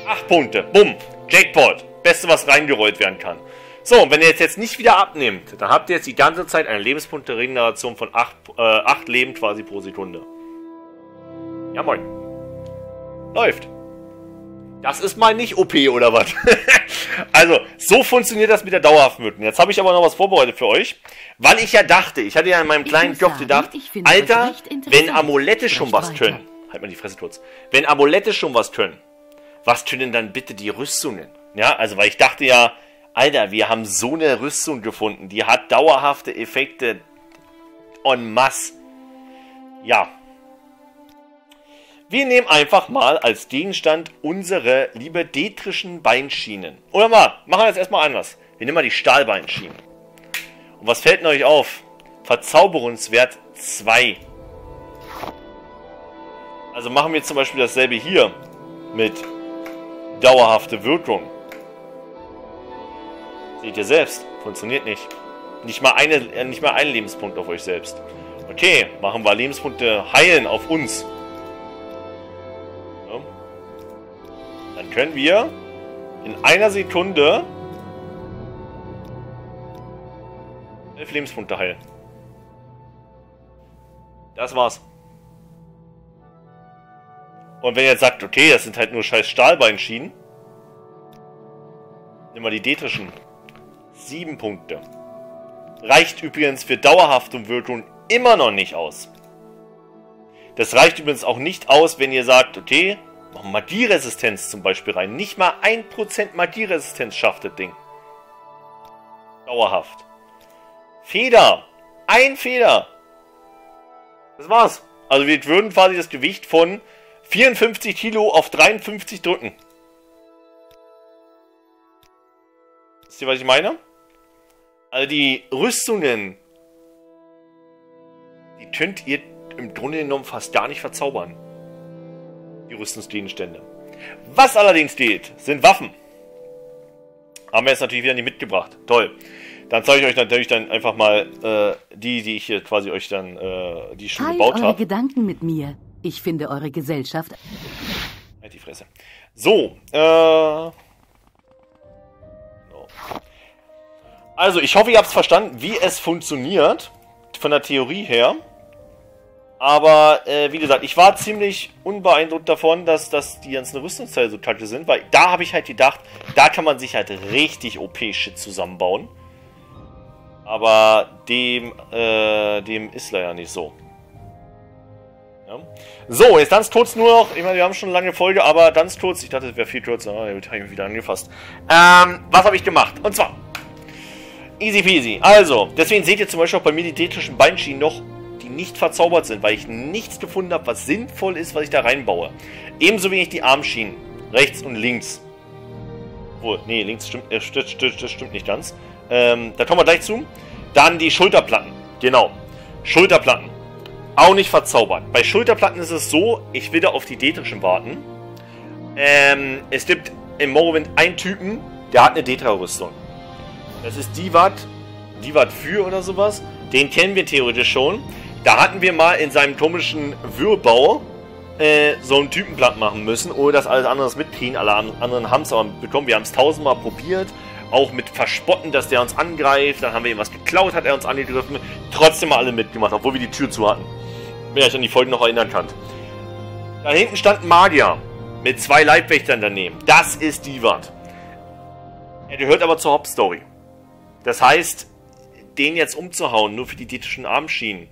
Acht Punkte. Bumm. Jackpot. Beste, was reingerollt werden kann. So, und wenn ihr jetzt, nicht wieder abnehmt, dann habt ihr jetzt die ganze Zeit eine Lebenspunkte-Regeneration von 8, äh, 8 Leben quasi pro Sekunde. Ja, moin. Läuft. Das ist mal nicht OP oder was? also, so funktioniert das mit der dauerhaften Mücken. Jetzt habe ich aber noch was vorbereitet für euch. Weil ich ja dachte, ich hatte ja in meinem kleinen Job gedacht, Alter, wenn Amulette schon was können, halt mal die Fresse kurz, wenn Amulette schon was können, was können dann bitte die Rüstungen? Ja, also weil ich dachte ja, Alter, wir haben so eine Rüstung gefunden, die hat dauerhafte Effekte en masse. Ja. Wir nehmen einfach mal als Gegenstand unsere libedetrischen Beinschienen. Oder mal, machen wir das erstmal anders. Wir nehmen mal die Stahlbeinschienen. Und was fällt denn euch auf? Verzauberungswert 2. Also machen wir zum Beispiel dasselbe hier mit dauerhafte Wirkung. Seht ihr selbst, funktioniert nicht. Nicht mal, eine, äh, nicht mal einen Lebenspunkt auf euch selbst. Okay, machen wir Lebenspunkte heilen auf uns. Dann können wir in einer Sekunde elf Lebenspunkte heilen. Das war's. Und wenn ihr jetzt sagt, okay, das sind halt nur scheiß Stahlbeinschienen, nimm mal die detrischen. Sieben Punkte. Reicht übrigens für dauerhafte Wirkung immer noch nicht aus. Das reicht übrigens auch nicht aus, wenn ihr sagt, okay, Magieresistenz zum Beispiel rein. Nicht mal 1% Magieresistenz schafft das Ding. Dauerhaft. Feder. Ein Feder. Das war's. Also wir würden quasi das Gewicht von 54 Kilo auf 53 drücken. Wisst ihr, was ich meine? Also die Rüstungen, die könnt ihr im Grunde genommen fast gar nicht verzaubern. Die Rüstungsgegenstände. Was allerdings geht, sind Waffen. Haben wir jetzt natürlich wieder nicht mitgebracht. Toll. Dann zeige ich euch natürlich dann einfach mal äh, die, die ich hier quasi euch dann, äh, die ich schon Teilt gebaut habe. Gedanken mit mir. Ich finde eure Gesellschaft Halt die Fresse. So, äh. No. Also, ich hoffe, ihr habt es verstanden, wie es funktioniert. Von der Theorie her. Aber, äh, wie gesagt, ich war ziemlich unbeeindruckt davon, dass, dass die ganzen Rüstungsteile so kacke sind. Weil da habe ich halt gedacht, da kann man sich halt richtig OP-Shit zusammenbauen. Aber dem, äh, dem ist leider nicht so. Ja. So, jetzt ganz kurz nur noch, ich meine, wir haben schon eine lange Folge, aber ganz kurz, ich dachte, es wäre viel kürzer, aber jetzt habe ich mich wieder angefasst. Ähm, was habe ich gemacht? Und zwar, easy peasy. Also, deswegen seht ihr zum Beispiel auch bei mir die detrischen Beinschienen noch, nicht verzaubert sind, weil ich nichts gefunden habe, was sinnvoll ist, was ich da reinbaue. Ebenso wenig die Armschienen, rechts und links. Obwohl, nee, links stimmt, äh, stimmt, stimmt, stimmt nicht ganz. Ähm, da kommen wir gleich zu. Dann die Schulterplatten, genau. Schulterplatten auch nicht verzaubert. Bei Schulterplatten ist es so, ich will da auf die Detrischen warten. Ähm, es gibt im Morrowind einen Typen, der hat eine Detra-Rüstung. Das ist Divat, Divat für oder sowas. Den kennen wir theoretisch schon. Da hatten wir mal in seinem komischen Würbau äh, so einen Typen platt machen müssen, ohne dass alles anderes mitkriegen. Alle an- anderen haben es aber bekommen. Wir haben es tausendmal probiert. Auch mit Verspotten, dass der uns angreift. Dann haben wir ihm was geklaut, hat er uns angegriffen. Trotzdem mal alle mitgemacht, obwohl wir die Tür zu hatten. Wer euch an die Folgen noch erinnern kann. Da hinten stand ein Magier. Mit zwei Leibwächtern daneben. Das ist Divat. Er gehört aber zur Hauptstory. Das heißt, den jetzt umzuhauen, nur für die detischen Armschienen.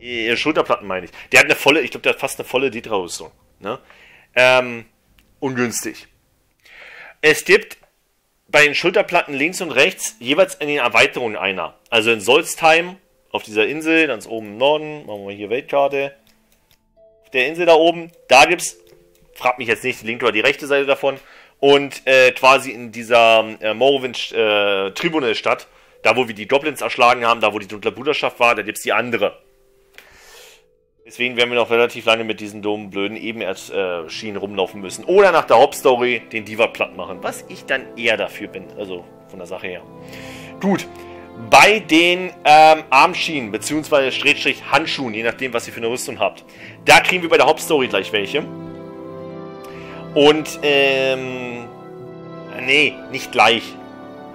Äh, Schulterplatten meine ich. Der hat eine volle, ich glaube, der hat fast eine volle Detra-Rüstung. Ne? Ähm, ungünstig. Es gibt bei den Schulterplatten links und rechts jeweils in den Erweiterungen einer. Also in Solstheim, auf dieser Insel, ganz oben im Norden, machen wir hier Weltkarte. Auf der Insel da oben, da gibt es frag mich jetzt nicht, die linke oder die rechte Seite davon. Und äh, quasi in dieser äh, Morrowind äh, da wo wir die Goblins erschlagen haben, da wo die dunkle Bruderschaft war, da gibt's die andere. Deswegen werden wir noch relativ lange mit diesen dummen, blöden Ebenerz-Schienen rumlaufen müssen. Oder nach der Hauptstory den Diva platt machen, was ich dann eher dafür bin. Also von der Sache her. Gut. Bei den ähm, Armschienen, beziehungsweise Schrägstrich Handschuhen, je nachdem, was ihr für eine Rüstung habt. Da kriegen wir bei der Hauptstory gleich welche. Und, ähm, nee, nicht gleich.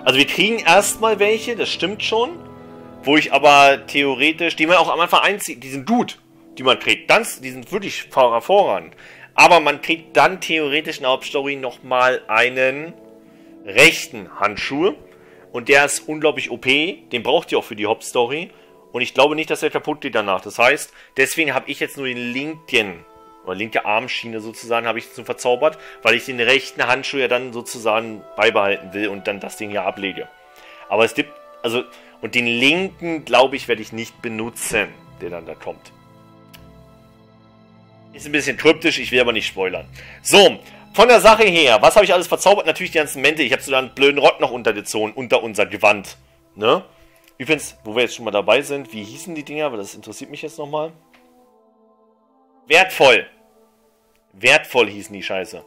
Also wir kriegen erstmal welche, das stimmt schon. Wo ich aber theoretisch, die man auch am Anfang einzieht, die sind gut, die man kriegt. Dann, die sind wirklich hervorragend. Aber man kriegt dann theoretisch in der Hauptstory nochmal einen rechten Handschuh. Und der ist unglaublich OP. Den braucht ihr auch für die Hauptstory. Und ich glaube nicht, dass er kaputt geht danach. Das heißt, deswegen habe ich jetzt nur den linken oder linke Armschiene sozusagen habe ich so verzaubert, weil ich den rechten Handschuh ja dann sozusagen beibehalten will und dann das Ding ja ablege. Aber es gibt, also, und den linken, glaube ich, werde ich nicht benutzen, der dann da kommt. Ist ein bisschen kryptisch, ich will aber nicht spoilern. So, von der Sache her, was habe ich alles verzaubert? Natürlich die ganzen Mente. Ich habe so einen blöden Rott noch untergezogen, unter unser Gewand. Ne? Übrigens, wo wir jetzt schon mal dabei sind, wie hießen die Dinger? Weil das interessiert mich jetzt nochmal. Wertvoll. Wertvoll hießen die Scheiße.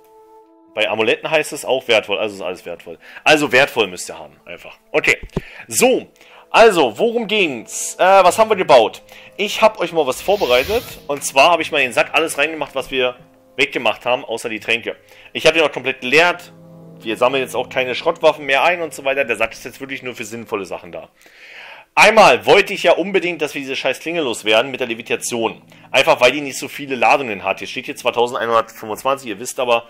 Bei Amuletten heißt es auch wertvoll, also ist alles wertvoll. Also wertvoll müsst ihr haben, einfach. Okay. So, also, worum ging's? Äh, was haben wir gebaut? Ich habe euch mal was vorbereitet. Und zwar habe ich mal in den Sack alles reingemacht, was wir weggemacht haben, außer die Tränke. Ich habe den auch komplett geleert. Wir sammeln jetzt auch keine Schrottwaffen mehr ein und so weiter. Der Sack ist jetzt wirklich nur für sinnvolle Sachen da. Einmal wollte ich ja unbedingt, dass wir diese scheiß Klinge loswerden mit der Levitation. Einfach weil die nicht so viele Ladungen hat. Hier steht hier 2125, ihr wisst aber,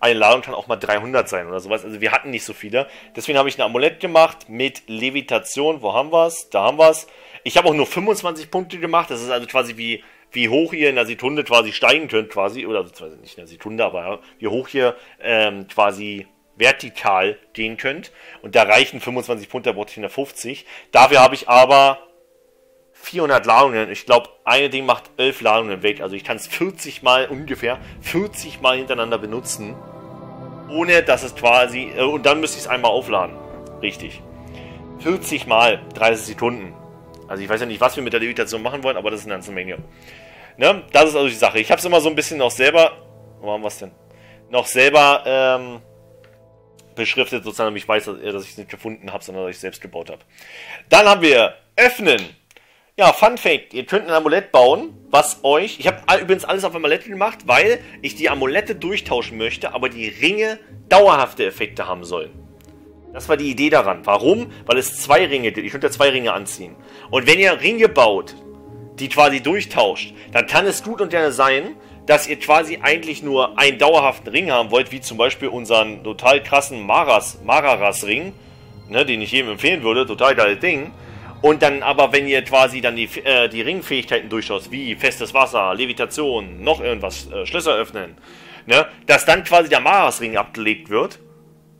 eine Ladung kann auch mal 300 sein oder sowas. Also wir hatten nicht so viele. Deswegen habe ich ein Amulett gemacht mit Levitation. Wo haben wir es? Da haben wir es. Ich habe auch nur 25 Punkte gemacht. Das ist also quasi wie, wie hoch ihr in der Sekunde quasi steigen könnt quasi. Oder beziehungsweise nicht in der Sekunde, aber ja, wie hoch ihr ähm, quasi vertikal gehen könnt. Und da reichen 25 Punkte, da brauche ich 150. Dafür habe ich aber 400 Ladungen. Ich glaube, eine Ding macht 11 Ladungen weg. Also ich kann es 40 Mal ungefähr, 40 Mal hintereinander benutzen. Ohne dass es quasi... Äh, und dann müsste ich es einmal aufladen. Richtig. 40 Mal, 30 Sekunden. Also ich weiß ja nicht, was wir mit der Levitation machen wollen, aber das ist eine ganze Menge. Ne? Das ist also die Sache. Ich habe es immer so ein bisschen noch selber... Wo haben wir denn? Noch selber... Ähm, beschriftet, sozusagen, damit ich weiß, dass ich es nicht gefunden habe, sondern dass ich es selbst gebaut habe. Dann haben wir Öffnen. Ja, Fun Fact, ihr könnt ein Amulett bauen, was euch... Ich habe übrigens alles auf Amulette gemacht, weil ich die Amulette durchtauschen möchte, aber die Ringe dauerhafte Effekte haben sollen. Das war die Idee daran. Warum? Weil es zwei Ringe gibt. Ich könnte zwei Ringe anziehen. Und wenn ihr Ringe baut, die quasi durchtauscht, dann kann es gut und gerne sein, dass ihr quasi eigentlich nur einen dauerhaften Ring haben wollt, wie zum Beispiel unseren total krassen Maras, Mararas-Ring, ne, den ich jedem empfehlen würde, total geiles Ding. Und dann aber, wenn ihr quasi dann die, äh, die Ringfähigkeiten durchschaut, wie festes Wasser, Levitation, noch irgendwas, äh, Schlösser öffnen, ne, dass dann quasi der Maras-Ring abgelegt wird.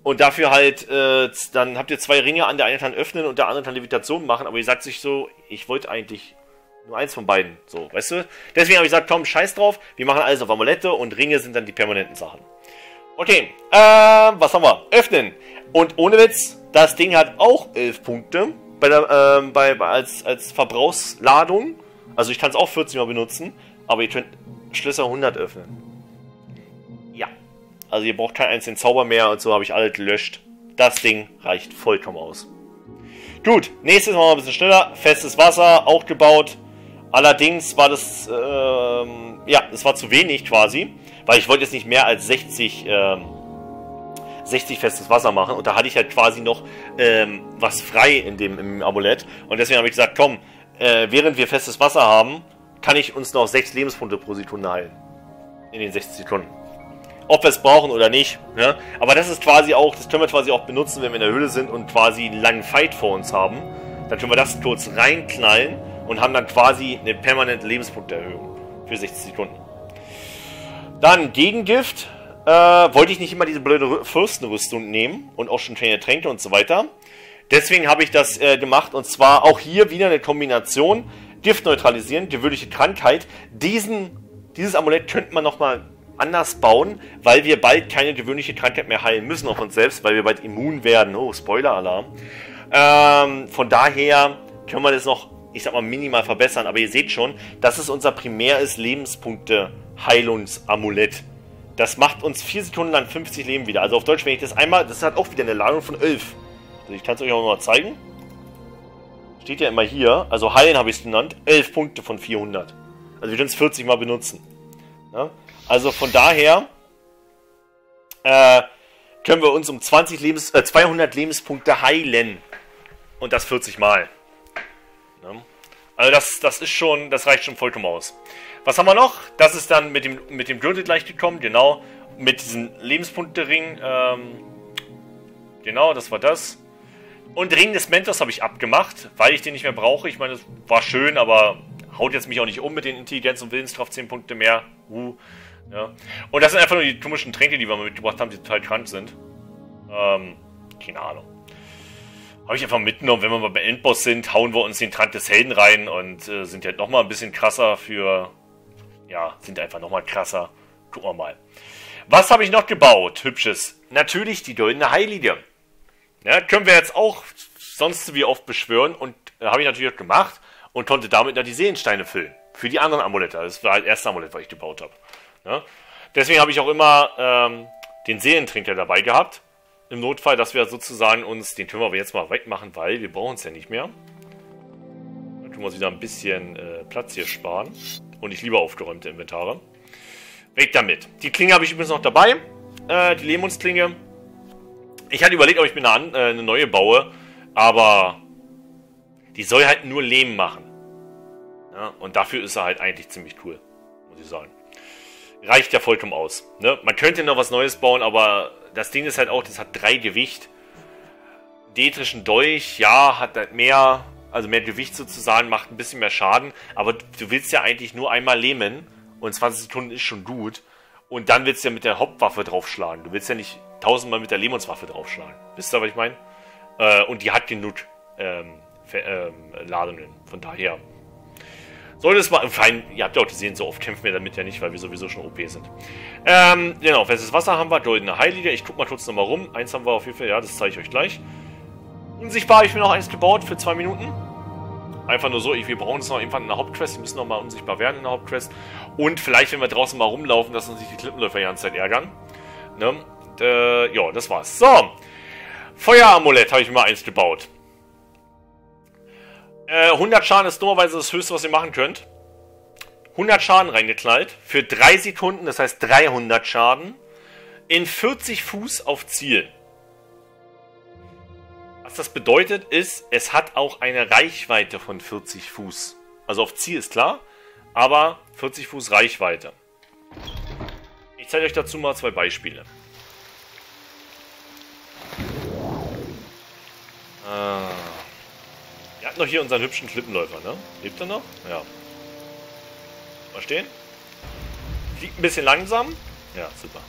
Und dafür halt, äh, dann habt ihr zwei Ringe, an der einen kann öffnen und der andere kann Levitation machen, aber ihr sagt sich so, ich wollte eigentlich nur eins von beiden. So, weißt du? Deswegen habe ich gesagt, komm, scheiß drauf. Wir machen alles auf Amulette und Ringe sind dann die permanenten Sachen. Okay, äh, was haben wir? Öffnen. Und ohne Witz, das Ding hat auch 11 Punkte bei der, ähm, bei, als, als Verbrauchsladung. Also ich kann es auch 40 Mal benutzen, aber ihr könnt Schlösser 100 öffnen. Ja. Also ihr braucht keinen einzigen Zauber mehr und so habe ich alles gelöscht. Das Ding reicht vollkommen aus. Gut, nächstes Mal ein bisschen schneller. Festes Wasser, auch gebaut. Allerdings war das, ähm, ja, das war zu wenig quasi, weil ich wollte jetzt nicht mehr als 60, ähm, 60 festes Wasser machen und da hatte ich halt quasi noch ähm, was frei in dem im Amulett und deswegen habe ich gesagt, komm, äh, während wir festes Wasser haben, kann ich uns noch 6 Lebenspunkte pro Sekunde heilen. In den 60 Sekunden. Ob wir es brauchen oder nicht. Ne? Aber das ist quasi auch, das können wir quasi auch benutzen, wenn wir in der Höhle sind und quasi einen langen Fight vor uns haben. Dann können wir das kurz reinknallen und haben dann quasi eine permanente Lebenspunkterhöhung für 60 Sekunden. Dann Gegengift. Äh, wollte ich nicht immer diese blöde Fürstenrüstung nehmen und auch schon kleine Tränke und so weiter. Deswegen habe ich das äh, gemacht und zwar auch hier wieder eine Kombination. Gift neutralisieren, gewöhnliche Krankheit. Diesen, dieses Amulett könnte man nochmal anders bauen, weil wir bald keine gewöhnliche Krankheit mehr heilen müssen auf uns selbst, weil wir bald immun werden. Oh, Spoiler-Alarm. Ähm, von daher können wir das noch, ich sag mal, minimal verbessern. Aber ihr seht schon, das ist unser primäres Lebenspunkte-Heilungsamulett. Das macht uns 4 Sekunden lang 50 Leben wieder. Also auf Deutsch, wenn ich das einmal, das hat auch wieder eine Ladung von 11. Also ich kann es euch auch mal zeigen. Steht ja immer hier, also heilen habe ich es genannt, 11 Punkte von 400. Also wir können es 40 mal benutzen. Ja? Also von daher äh, können wir uns um 20 Lebens, äh, 200 Lebenspunkte heilen. Und das 40 Mal. Also das, das ist schon, das reicht schon vollkommen aus. Was haben wir noch? Das ist dann mit dem, mit dem Gürtel gleich gekommen, genau. Mit diesem Lebenspunktering. Ähm, genau, das war das. Und Ring des Mentors habe ich abgemacht, weil ich den nicht mehr brauche. Ich meine, es war schön, aber haut jetzt mich auch nicht um mit den Intelligenz- und Willenskraft 10 Punkte mehr. Uh, ja. Und das sind einfach nur die komischen Tränke, die wir mitgebracht haben, die total krank sind. Ähm, keine Ahnung. Habe ich einfach mitgenommen, wenn wir mal bei Endboss sind, hauen wir uns den Trank des Helden rein und äh, sind ja nochmal ein bisschen krasser für... Ja, sind einfach nochmal krasser. Gucken wir mal. Was habe ich noch gebaut? Hübsches. Natürlich die goldene Heilige. Ja, können wir jetzt auch sonst wie oft beschwören und äh, habe ich natürlich auch gemacht und konnte damit dann die Seelensteine füllen. Für die anderen Amulette. Das war halt das erste Amulett, was ich gebaut habe. Ja? Deswegen habe ich auch immer ähm, den Seelentrinker dabei gehabt. Im Notfall, dass wir sozusagen uns, den können wir jetzt mal wegmachen, weil wir brauchen es ja nicht mehr. Dann können wir uns wieder ein bisschen äh, Platz hier sparen. Und ich liebe aufgeräumte Inventare. Weg damit. Die Klinge habe ich übrigens noch dabei. Äh, die Lehmundsklinge. Ich hatte überlegt, ob ich mir eine, äh, eine neue baue. Aber die soll halt nur Lehm machen. Ja, und dafür ist er halt eigentlich ziemlich cool, muss ich sagen. Reicht ja vollkommen aus. Ne? Man könnte noch was Neues bauen, aber das Ding ist halt auch, das hat drei Gewicht. Detrischen Dolch, ja, hat halt mehr, also mehr Gewicht sozusagen, macht ein bisschen mehr Schaden, aber du willst ja eigentlich nur einmal lähmen und 20 Sekunden ist schon gut. Und dann willst du ja mit der Hauptwaffe draufschlagen. Du willst ja nicht tausendmal mit der Lehmenswaffe draufschlagen. Wisst ihr, was ich meine? Äh, und die hat genug ähm, ähm, Ladungen. Von daher sollte es mal. Fein, ihr habt ja auch gesehen, so oft kämpfen wir damit ja nicht, weil wir sowieso schon OP sind. Ähm, genau, festes Wasser haben wir, goldene Heilige. Ich guck mal kurz nochmal rum. Eins haben wir auf jeden Fall, ja, das zeige ich euch gleich. Unsichtbar habe ich mir noch eins gebaut für zwei Minuten. Einfach nur so, wir brauchen es noch irgendwann in der Hauptquest. Wir müssen noch mal unsichtbar werden in der Hauptquest. Und vielleicht, wenn wir draußen mal rumlaufen, dass uns nicht die Klippenläufer die ganze Zeit ärgern. Ne? Äh, ja, das war's. So. Feueramulett habe ich mir mal eins gebaut. 100 äh, Schaden ist dummerweise das höchste, was ihr machen könnt. 100 Schaden reingeknallt. Für 3 Sekunden, das heißt 300 Schaden. In 40 Fuß auf Ziel. Was das bedeutet ist, es hat auch eine Reichweite von 40 Fuß. Also auf Ziel ist klar, aber 40 Fuß Reichweite. Ich zeige euch dazu mal zwei Beispiele. Doch hier unseren hübschen Klippenläufer, ne? Lebt er noch? Ja. Mal stehen. Fliegt ein bisschen langsam. Ja, super.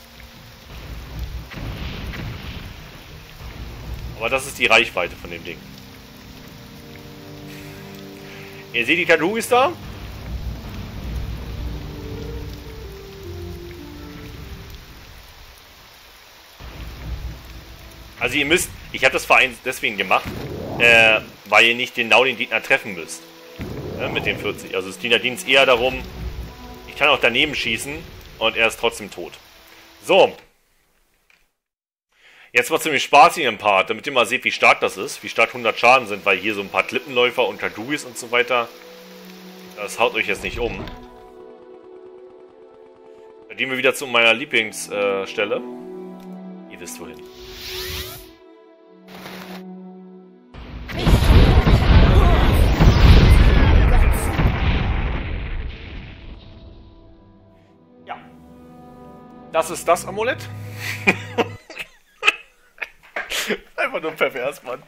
Aber das ist die Reichweite von dem Ding. Ihr seht die Kadugis da? Also ihr müsst, ich habe das Verein deswegen gemacht, äh, weil ihr nicht genau den Gegner treffen müsst. Ja, mit den 40. Also es dient es eher darum, ich kann auch daneben schießen und er ist trotzdem tot. So. Jetzt war ziemlich spaßig im Part, damit ihr mal seht, wie stark das ist, wie stark 100 Schaden sind, weil hier so ein paar Klippenläufer und Kadugis und so weiter, das haut euch jetzt nicht um. Da gehen wir wieder zu meiner Lieblingsstelle. Äh, ihr wisst wohin. Das ist das Amulett. Einfach nur pervers, Mann.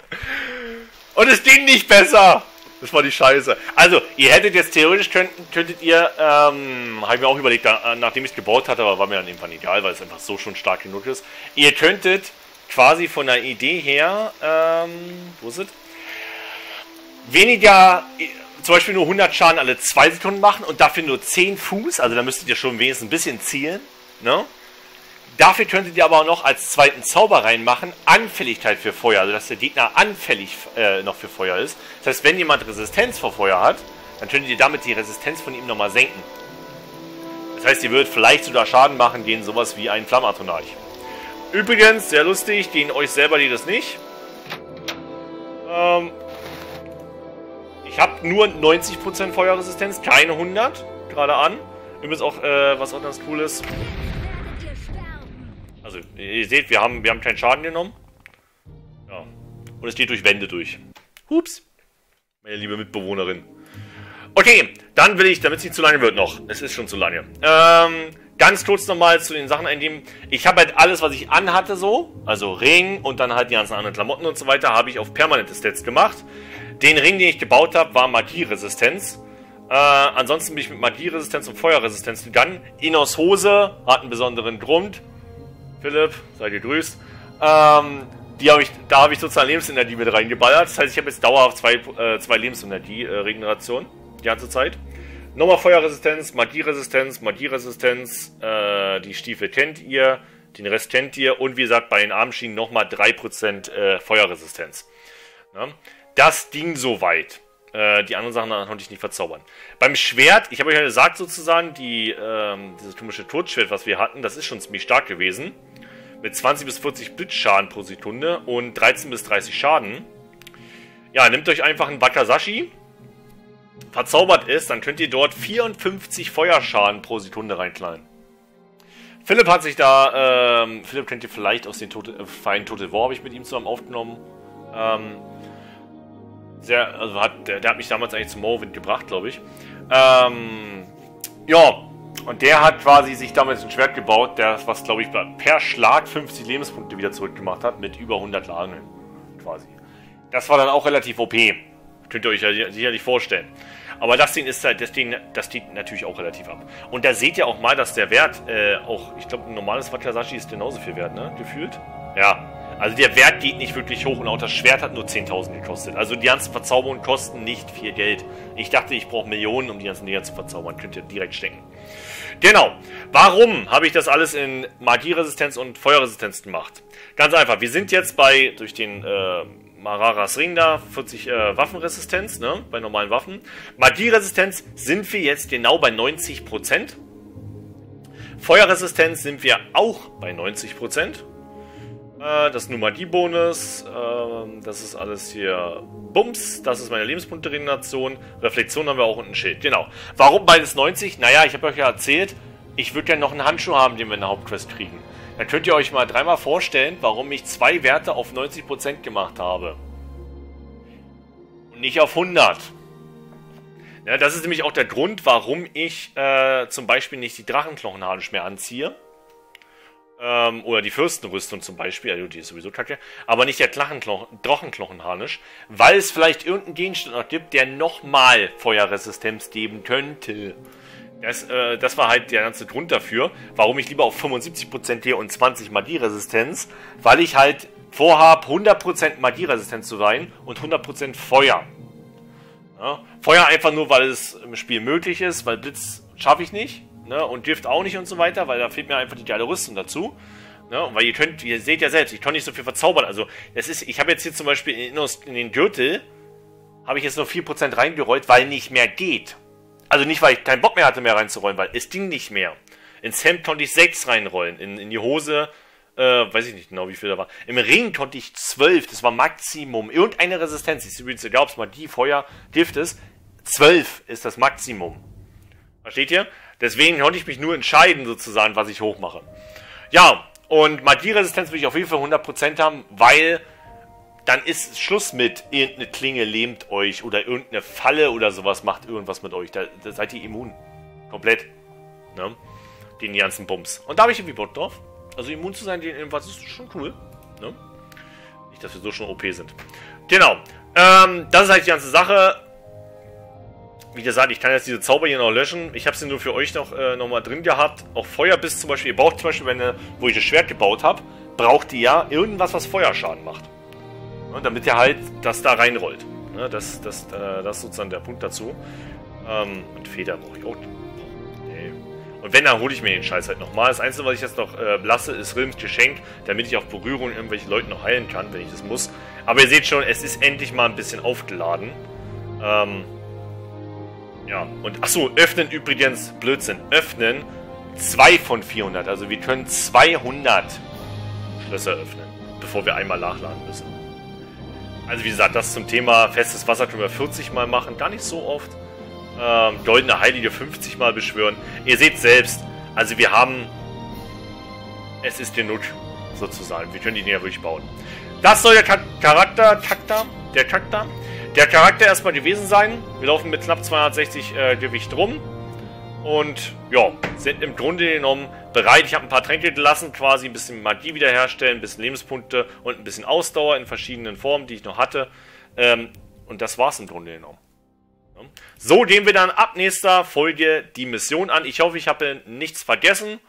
Und es ging nicht besser. Das war die Scheiße. Also, ihr hättet jetzt theoretisch könnten, könntet ihr, ähm, habe ich mir auch überlegt, da, nachdem ich es gebaut hatte, aber war mir dann irgendwann egal, weil es einfach so schon stark genug ist. Ihr könntet quasi von der Idee her, ähm, wo ist es? Weniger, zum Beispiel nur 100 Schaden alle 2 Sekunden machen und dafür nur 10 Fuß, also da müsstet ihr schon wenigstens ein bisschen zielen Ne? Dafür können sie dir aber auch noch als zweiten Zauber reinmachen, Anfälligkeit für Feuer, also dass der Gegner anfällig äh, noch für Feuer ist. Das heißt, wenn jemand Resistenz vor Feuer hat, dann könnt ihr damit die Resistenz von ihm nochmal senken. Das heißt, ihr würdet vielleicht sogar Schaden machen gegen sowas wie ein Flammatonarch. Übrigens, sehr lustig, gegen euch selber geht das nicht. Ähm, ich habe nur 90% Feuerresistenz, keine 100, gerade an. Übrigens auch, äh, was auch ganz cool ist, also, ihr seht, wir haben, wir haben keinen Schaden genommen. Ja. Und es geht durch Wände durch. Hups. Meine liebe Mitbewohnerin. Okay, dann will ich, damit es nicht zu lange wird noch. Es ist schon zu lange. Ähm, ganz kurz nochmal zu den Sachen eingeben. Ich habe halt alles, was ich anhatte so, also Ring und dann halt die ganzen anderen Klamotten und so weiter, habe ich auf permanente Stats gemacht. Den Ring, den ich gebaut habe, war Magieresistenz. Äh, ansonsten bin ich mit Magieresistenz und Feuerresistenz gegangen. Inos Hose hat einen besonderen Grund. Philipp, sei gegrüßt. Ähm, die habe ich, da habe ich sozusagen Lebensenergie mit reingeballert. Das heißt, ich habe jetzt dauerhaft zwei, äh, zwei Lebensenergie-Regeneration äh, die ganze Zeit. Nochmal Feuerresistenz, Magieresistenz, Magieresistenz. Äh, die Stiefel kennt ihr, den Rest kennt ihr. Und wie gesagt, bei den Armschienen nochmal 3% äh, Feuerresistenz. Ja? Das ging soweit. Äh, die anderen Sachen konnte ich nicht verzaubern. Beim Schwert, ich habe euch ja gesagt sozusagen, die, ähm, dieses komische Todschwert, was wir hatten, das ist schon ziemlich stark gewesen mit 20 bis 40 Blitzschaden pro Sekunde und 13 bis 30 Schaden. Ja, nehmt euch einfach einen Wakasashi, verzaubert es, dann könnt ihr dort 54 Feuerschaden pro Sekunde reinknallen. Philipp hat sich da, ähm, Philipp kennt ihr vielleicht aus den Tote, äh, Feinen Total War, habe ich mit ihm zusammen aufgenommen. Ähm, sehr, also hat, der, der, hat mich damals eigentlich zum Morrowind gebracht, glaube ich. Ähm, ja, und der hat quasi sich damals ein Schwert gebaut, der was, glaube ich, per Schlag 50 Lebenspunkte wieder zurückgemacht hat, mit über 100 Lagen quasi. Das war dann auch relativ OP. Könnt ihr euch ja sicherlich vorstellen. Aber das Ding ist halt, das Ding, das geht natürlich auch relativ ab. Und da seht ihr auch mal, dass der Wert äh, auch, ich glaube, ein normales Wakasashi ist genauso viel wert, ne? Gefühlt. Ja. Also der Wert geht nicht wirklich hoch und auch das Schwert hat nur 10.000 gekostet. Also die ganzen Verzauberungen kosten nicht viel Geld. Ich dachte, ich brauche Millionen, um die ganzen Dinger zu verzaubern. Könnt ihr direkt stecken. Genau. Warum habe ich das alles in Magieresistenz und Feuerresistenz gemacht? Ganz einfach. Wir sind jetzt bei, durch den äh, Mararas Ring da, 40 äh, Waffenresistenz, ne, bei normalen Waffen. Magieresistenz sind wir jetzt genau bei 90%. Feuerresistenz sind wir auch bei 90%. Äh, das ist nur Magie-Bonus. Äh, das ist alles hier Bums. Das ist meine Lebenspunkte-Regeneration. Reflexion haben wir auch und ein Schild. Genau. Warum beides 90? Naja, ich habe euch ja erzählt, ich würde ja noch einen Handschuh haben, den wir in der Hauptquest kriegen. Dann könnt ihr euch mal dreimal vorstellen, warum ich zwei Werte auf 90% gemacht habe. Und nicht auf 100. Ja, das ist nämlich auch der Grund, warum ich äh, zum Beispiel nicht die Drachenknochenharnisch mehr anziehe. Ähm, oder die Fürstenrüstung zum Beispiel, also die ist sowieso kacke, aber nicht der Drachenknochenharnisch, weil es vielleicht irgendeinen Gegenstand noch gibt, der nochmal Feuerresistenz geben könnte. Das, äh, das war halt der ganze Grund dafür, warum ich lieber auf 75% gehe und 20 Magieresistenz, weil ich halt vorhabe, 100% Magieresistenz zu sein und 100% Feuer. Ja? Feuer einfach nur, weil es im Spiel möglich ist, weil Blitz schaffe ich nicht. Ne? Und Gift auch nicht und so weiter, weil da fehlt mir einfach die geile Rüstung dazu. Ne? Weil ihr könnt, ihr seht ja selbst, ich kann nicht so viel verzaubern. Also, das ist, ich habe jetzt hier zum Beispiel in, in den Gürtel, habe ich jetzt nur 4% reingerollt, weil nicht mehr geht. Also nicht, weil ich keinen Bock mehr hatte, mehr reinzurollen, weil es ging nicht mehr. Ins Hemd konnte ich 6 reinrollen, in, in die Hose, äh, weiß ich nicht genau, wie viel da war. Im Ring konnte ich 12, das war Maximum. Irgendeine Resistenz, ist übrigens egal, ob es mal die Feuer, Gift ist. 12 ist das Maximum. Versteht ihr? Deswegen konnte ich mich nur entscheiden, sozusagen, was ich hochmache. Ja, und Magieresistenz will ich auf jeden Fall 100% haben, weil dann ist Schluss mit irgendeine Klinge lähmt euch oder irgendeine Falle oder sowas macht irgendwas mit euch. Da, da seid ihr immun. Komplett. Ne? Den ganzen Bums. Und da habe ich irgendwie Bock drauf. Also immun zu sein gegen irgendwas ist schon cool. Ne? Nicht, dass wir so schon OP sind. Genau. Ähm, das ist halt die ganze Sache wie gesagt, ich kann jetzt diese Zauber hier noch löschen. Ich habe sie nur für euch noch, äh, noch mal drin gehabt. Auch Feuerbiss zum Beispiel. Ihr braucht zum Beispiel, wenn ihr, wo ich das Schwert gebaut habe, braucht ihr ja irgendwas, was Feuerschaden macht. Ja, damit ihr halt das da reinrollt. Ja, das, das, äh, das ist sozusagen der Punkt dazu. Ähm, und Feder brauche ich auch. Nee. Und wenn, dann hole ich mir den Scheiß halt nochmal. Das Einzige, was ich jetzt noch äh, lasse, ist Rilms Geschenk, damit ich auf Berührung irgendwelche Leute noch heilen kann, wenn ich das muss. Aber ihr seht schon, es ist endlich mal ein bisschen aufgeladen. Ähm, ja, und achso, öffnen übrigens, Blödsinn, öffnen 2 von 400. Also wir können 200 Schlösser öffnen, bevor wir einmal nachladen müssen. Also wie gesagt, das zum Thema festes Wasser können wir 40 Mal machen, gar nicht so oft ähm, Goldene Heilige 50 Mal beschwören. Ihr seht selbst, also wir haben... Es ist genug, sozusagen. Wir können die Dinger wirklich bauen. Das soll der Charakter, Takta, der Charakter, der Charakter erstmal gewesen sein. Wir laufen mit knapp 260 äh, Gewicht rum. Und ja, sind im Grunde genommen bereit. Ich habe ein paar Tränke gelassen, quasi ein bisschen Magie wiederherstellen, ein bisschen Lebenspunkte und ein bisschen Ausdauer in verschiedenen Formen, die ich noch hatte. Ähm, und das war's im Grunde genommen. So gehen wir dann ab nächster Folge die Mission an. Ich hoffe, ich habe nichts vergessen.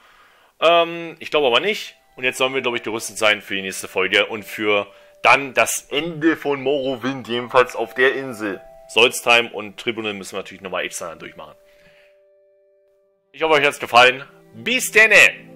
Ähm, ich glaube aber nicht. Und jetzt sollen wir, glaube ich, gerüstet sein für die nächste Folge und für dann das Ende von Morrowind, jedenfalls auf der Insel. Solstheim und Tribunal müssen wir natürlich nochmal extra durchmachen. Ich hoffe, euch hat es gefallen. Bis denne!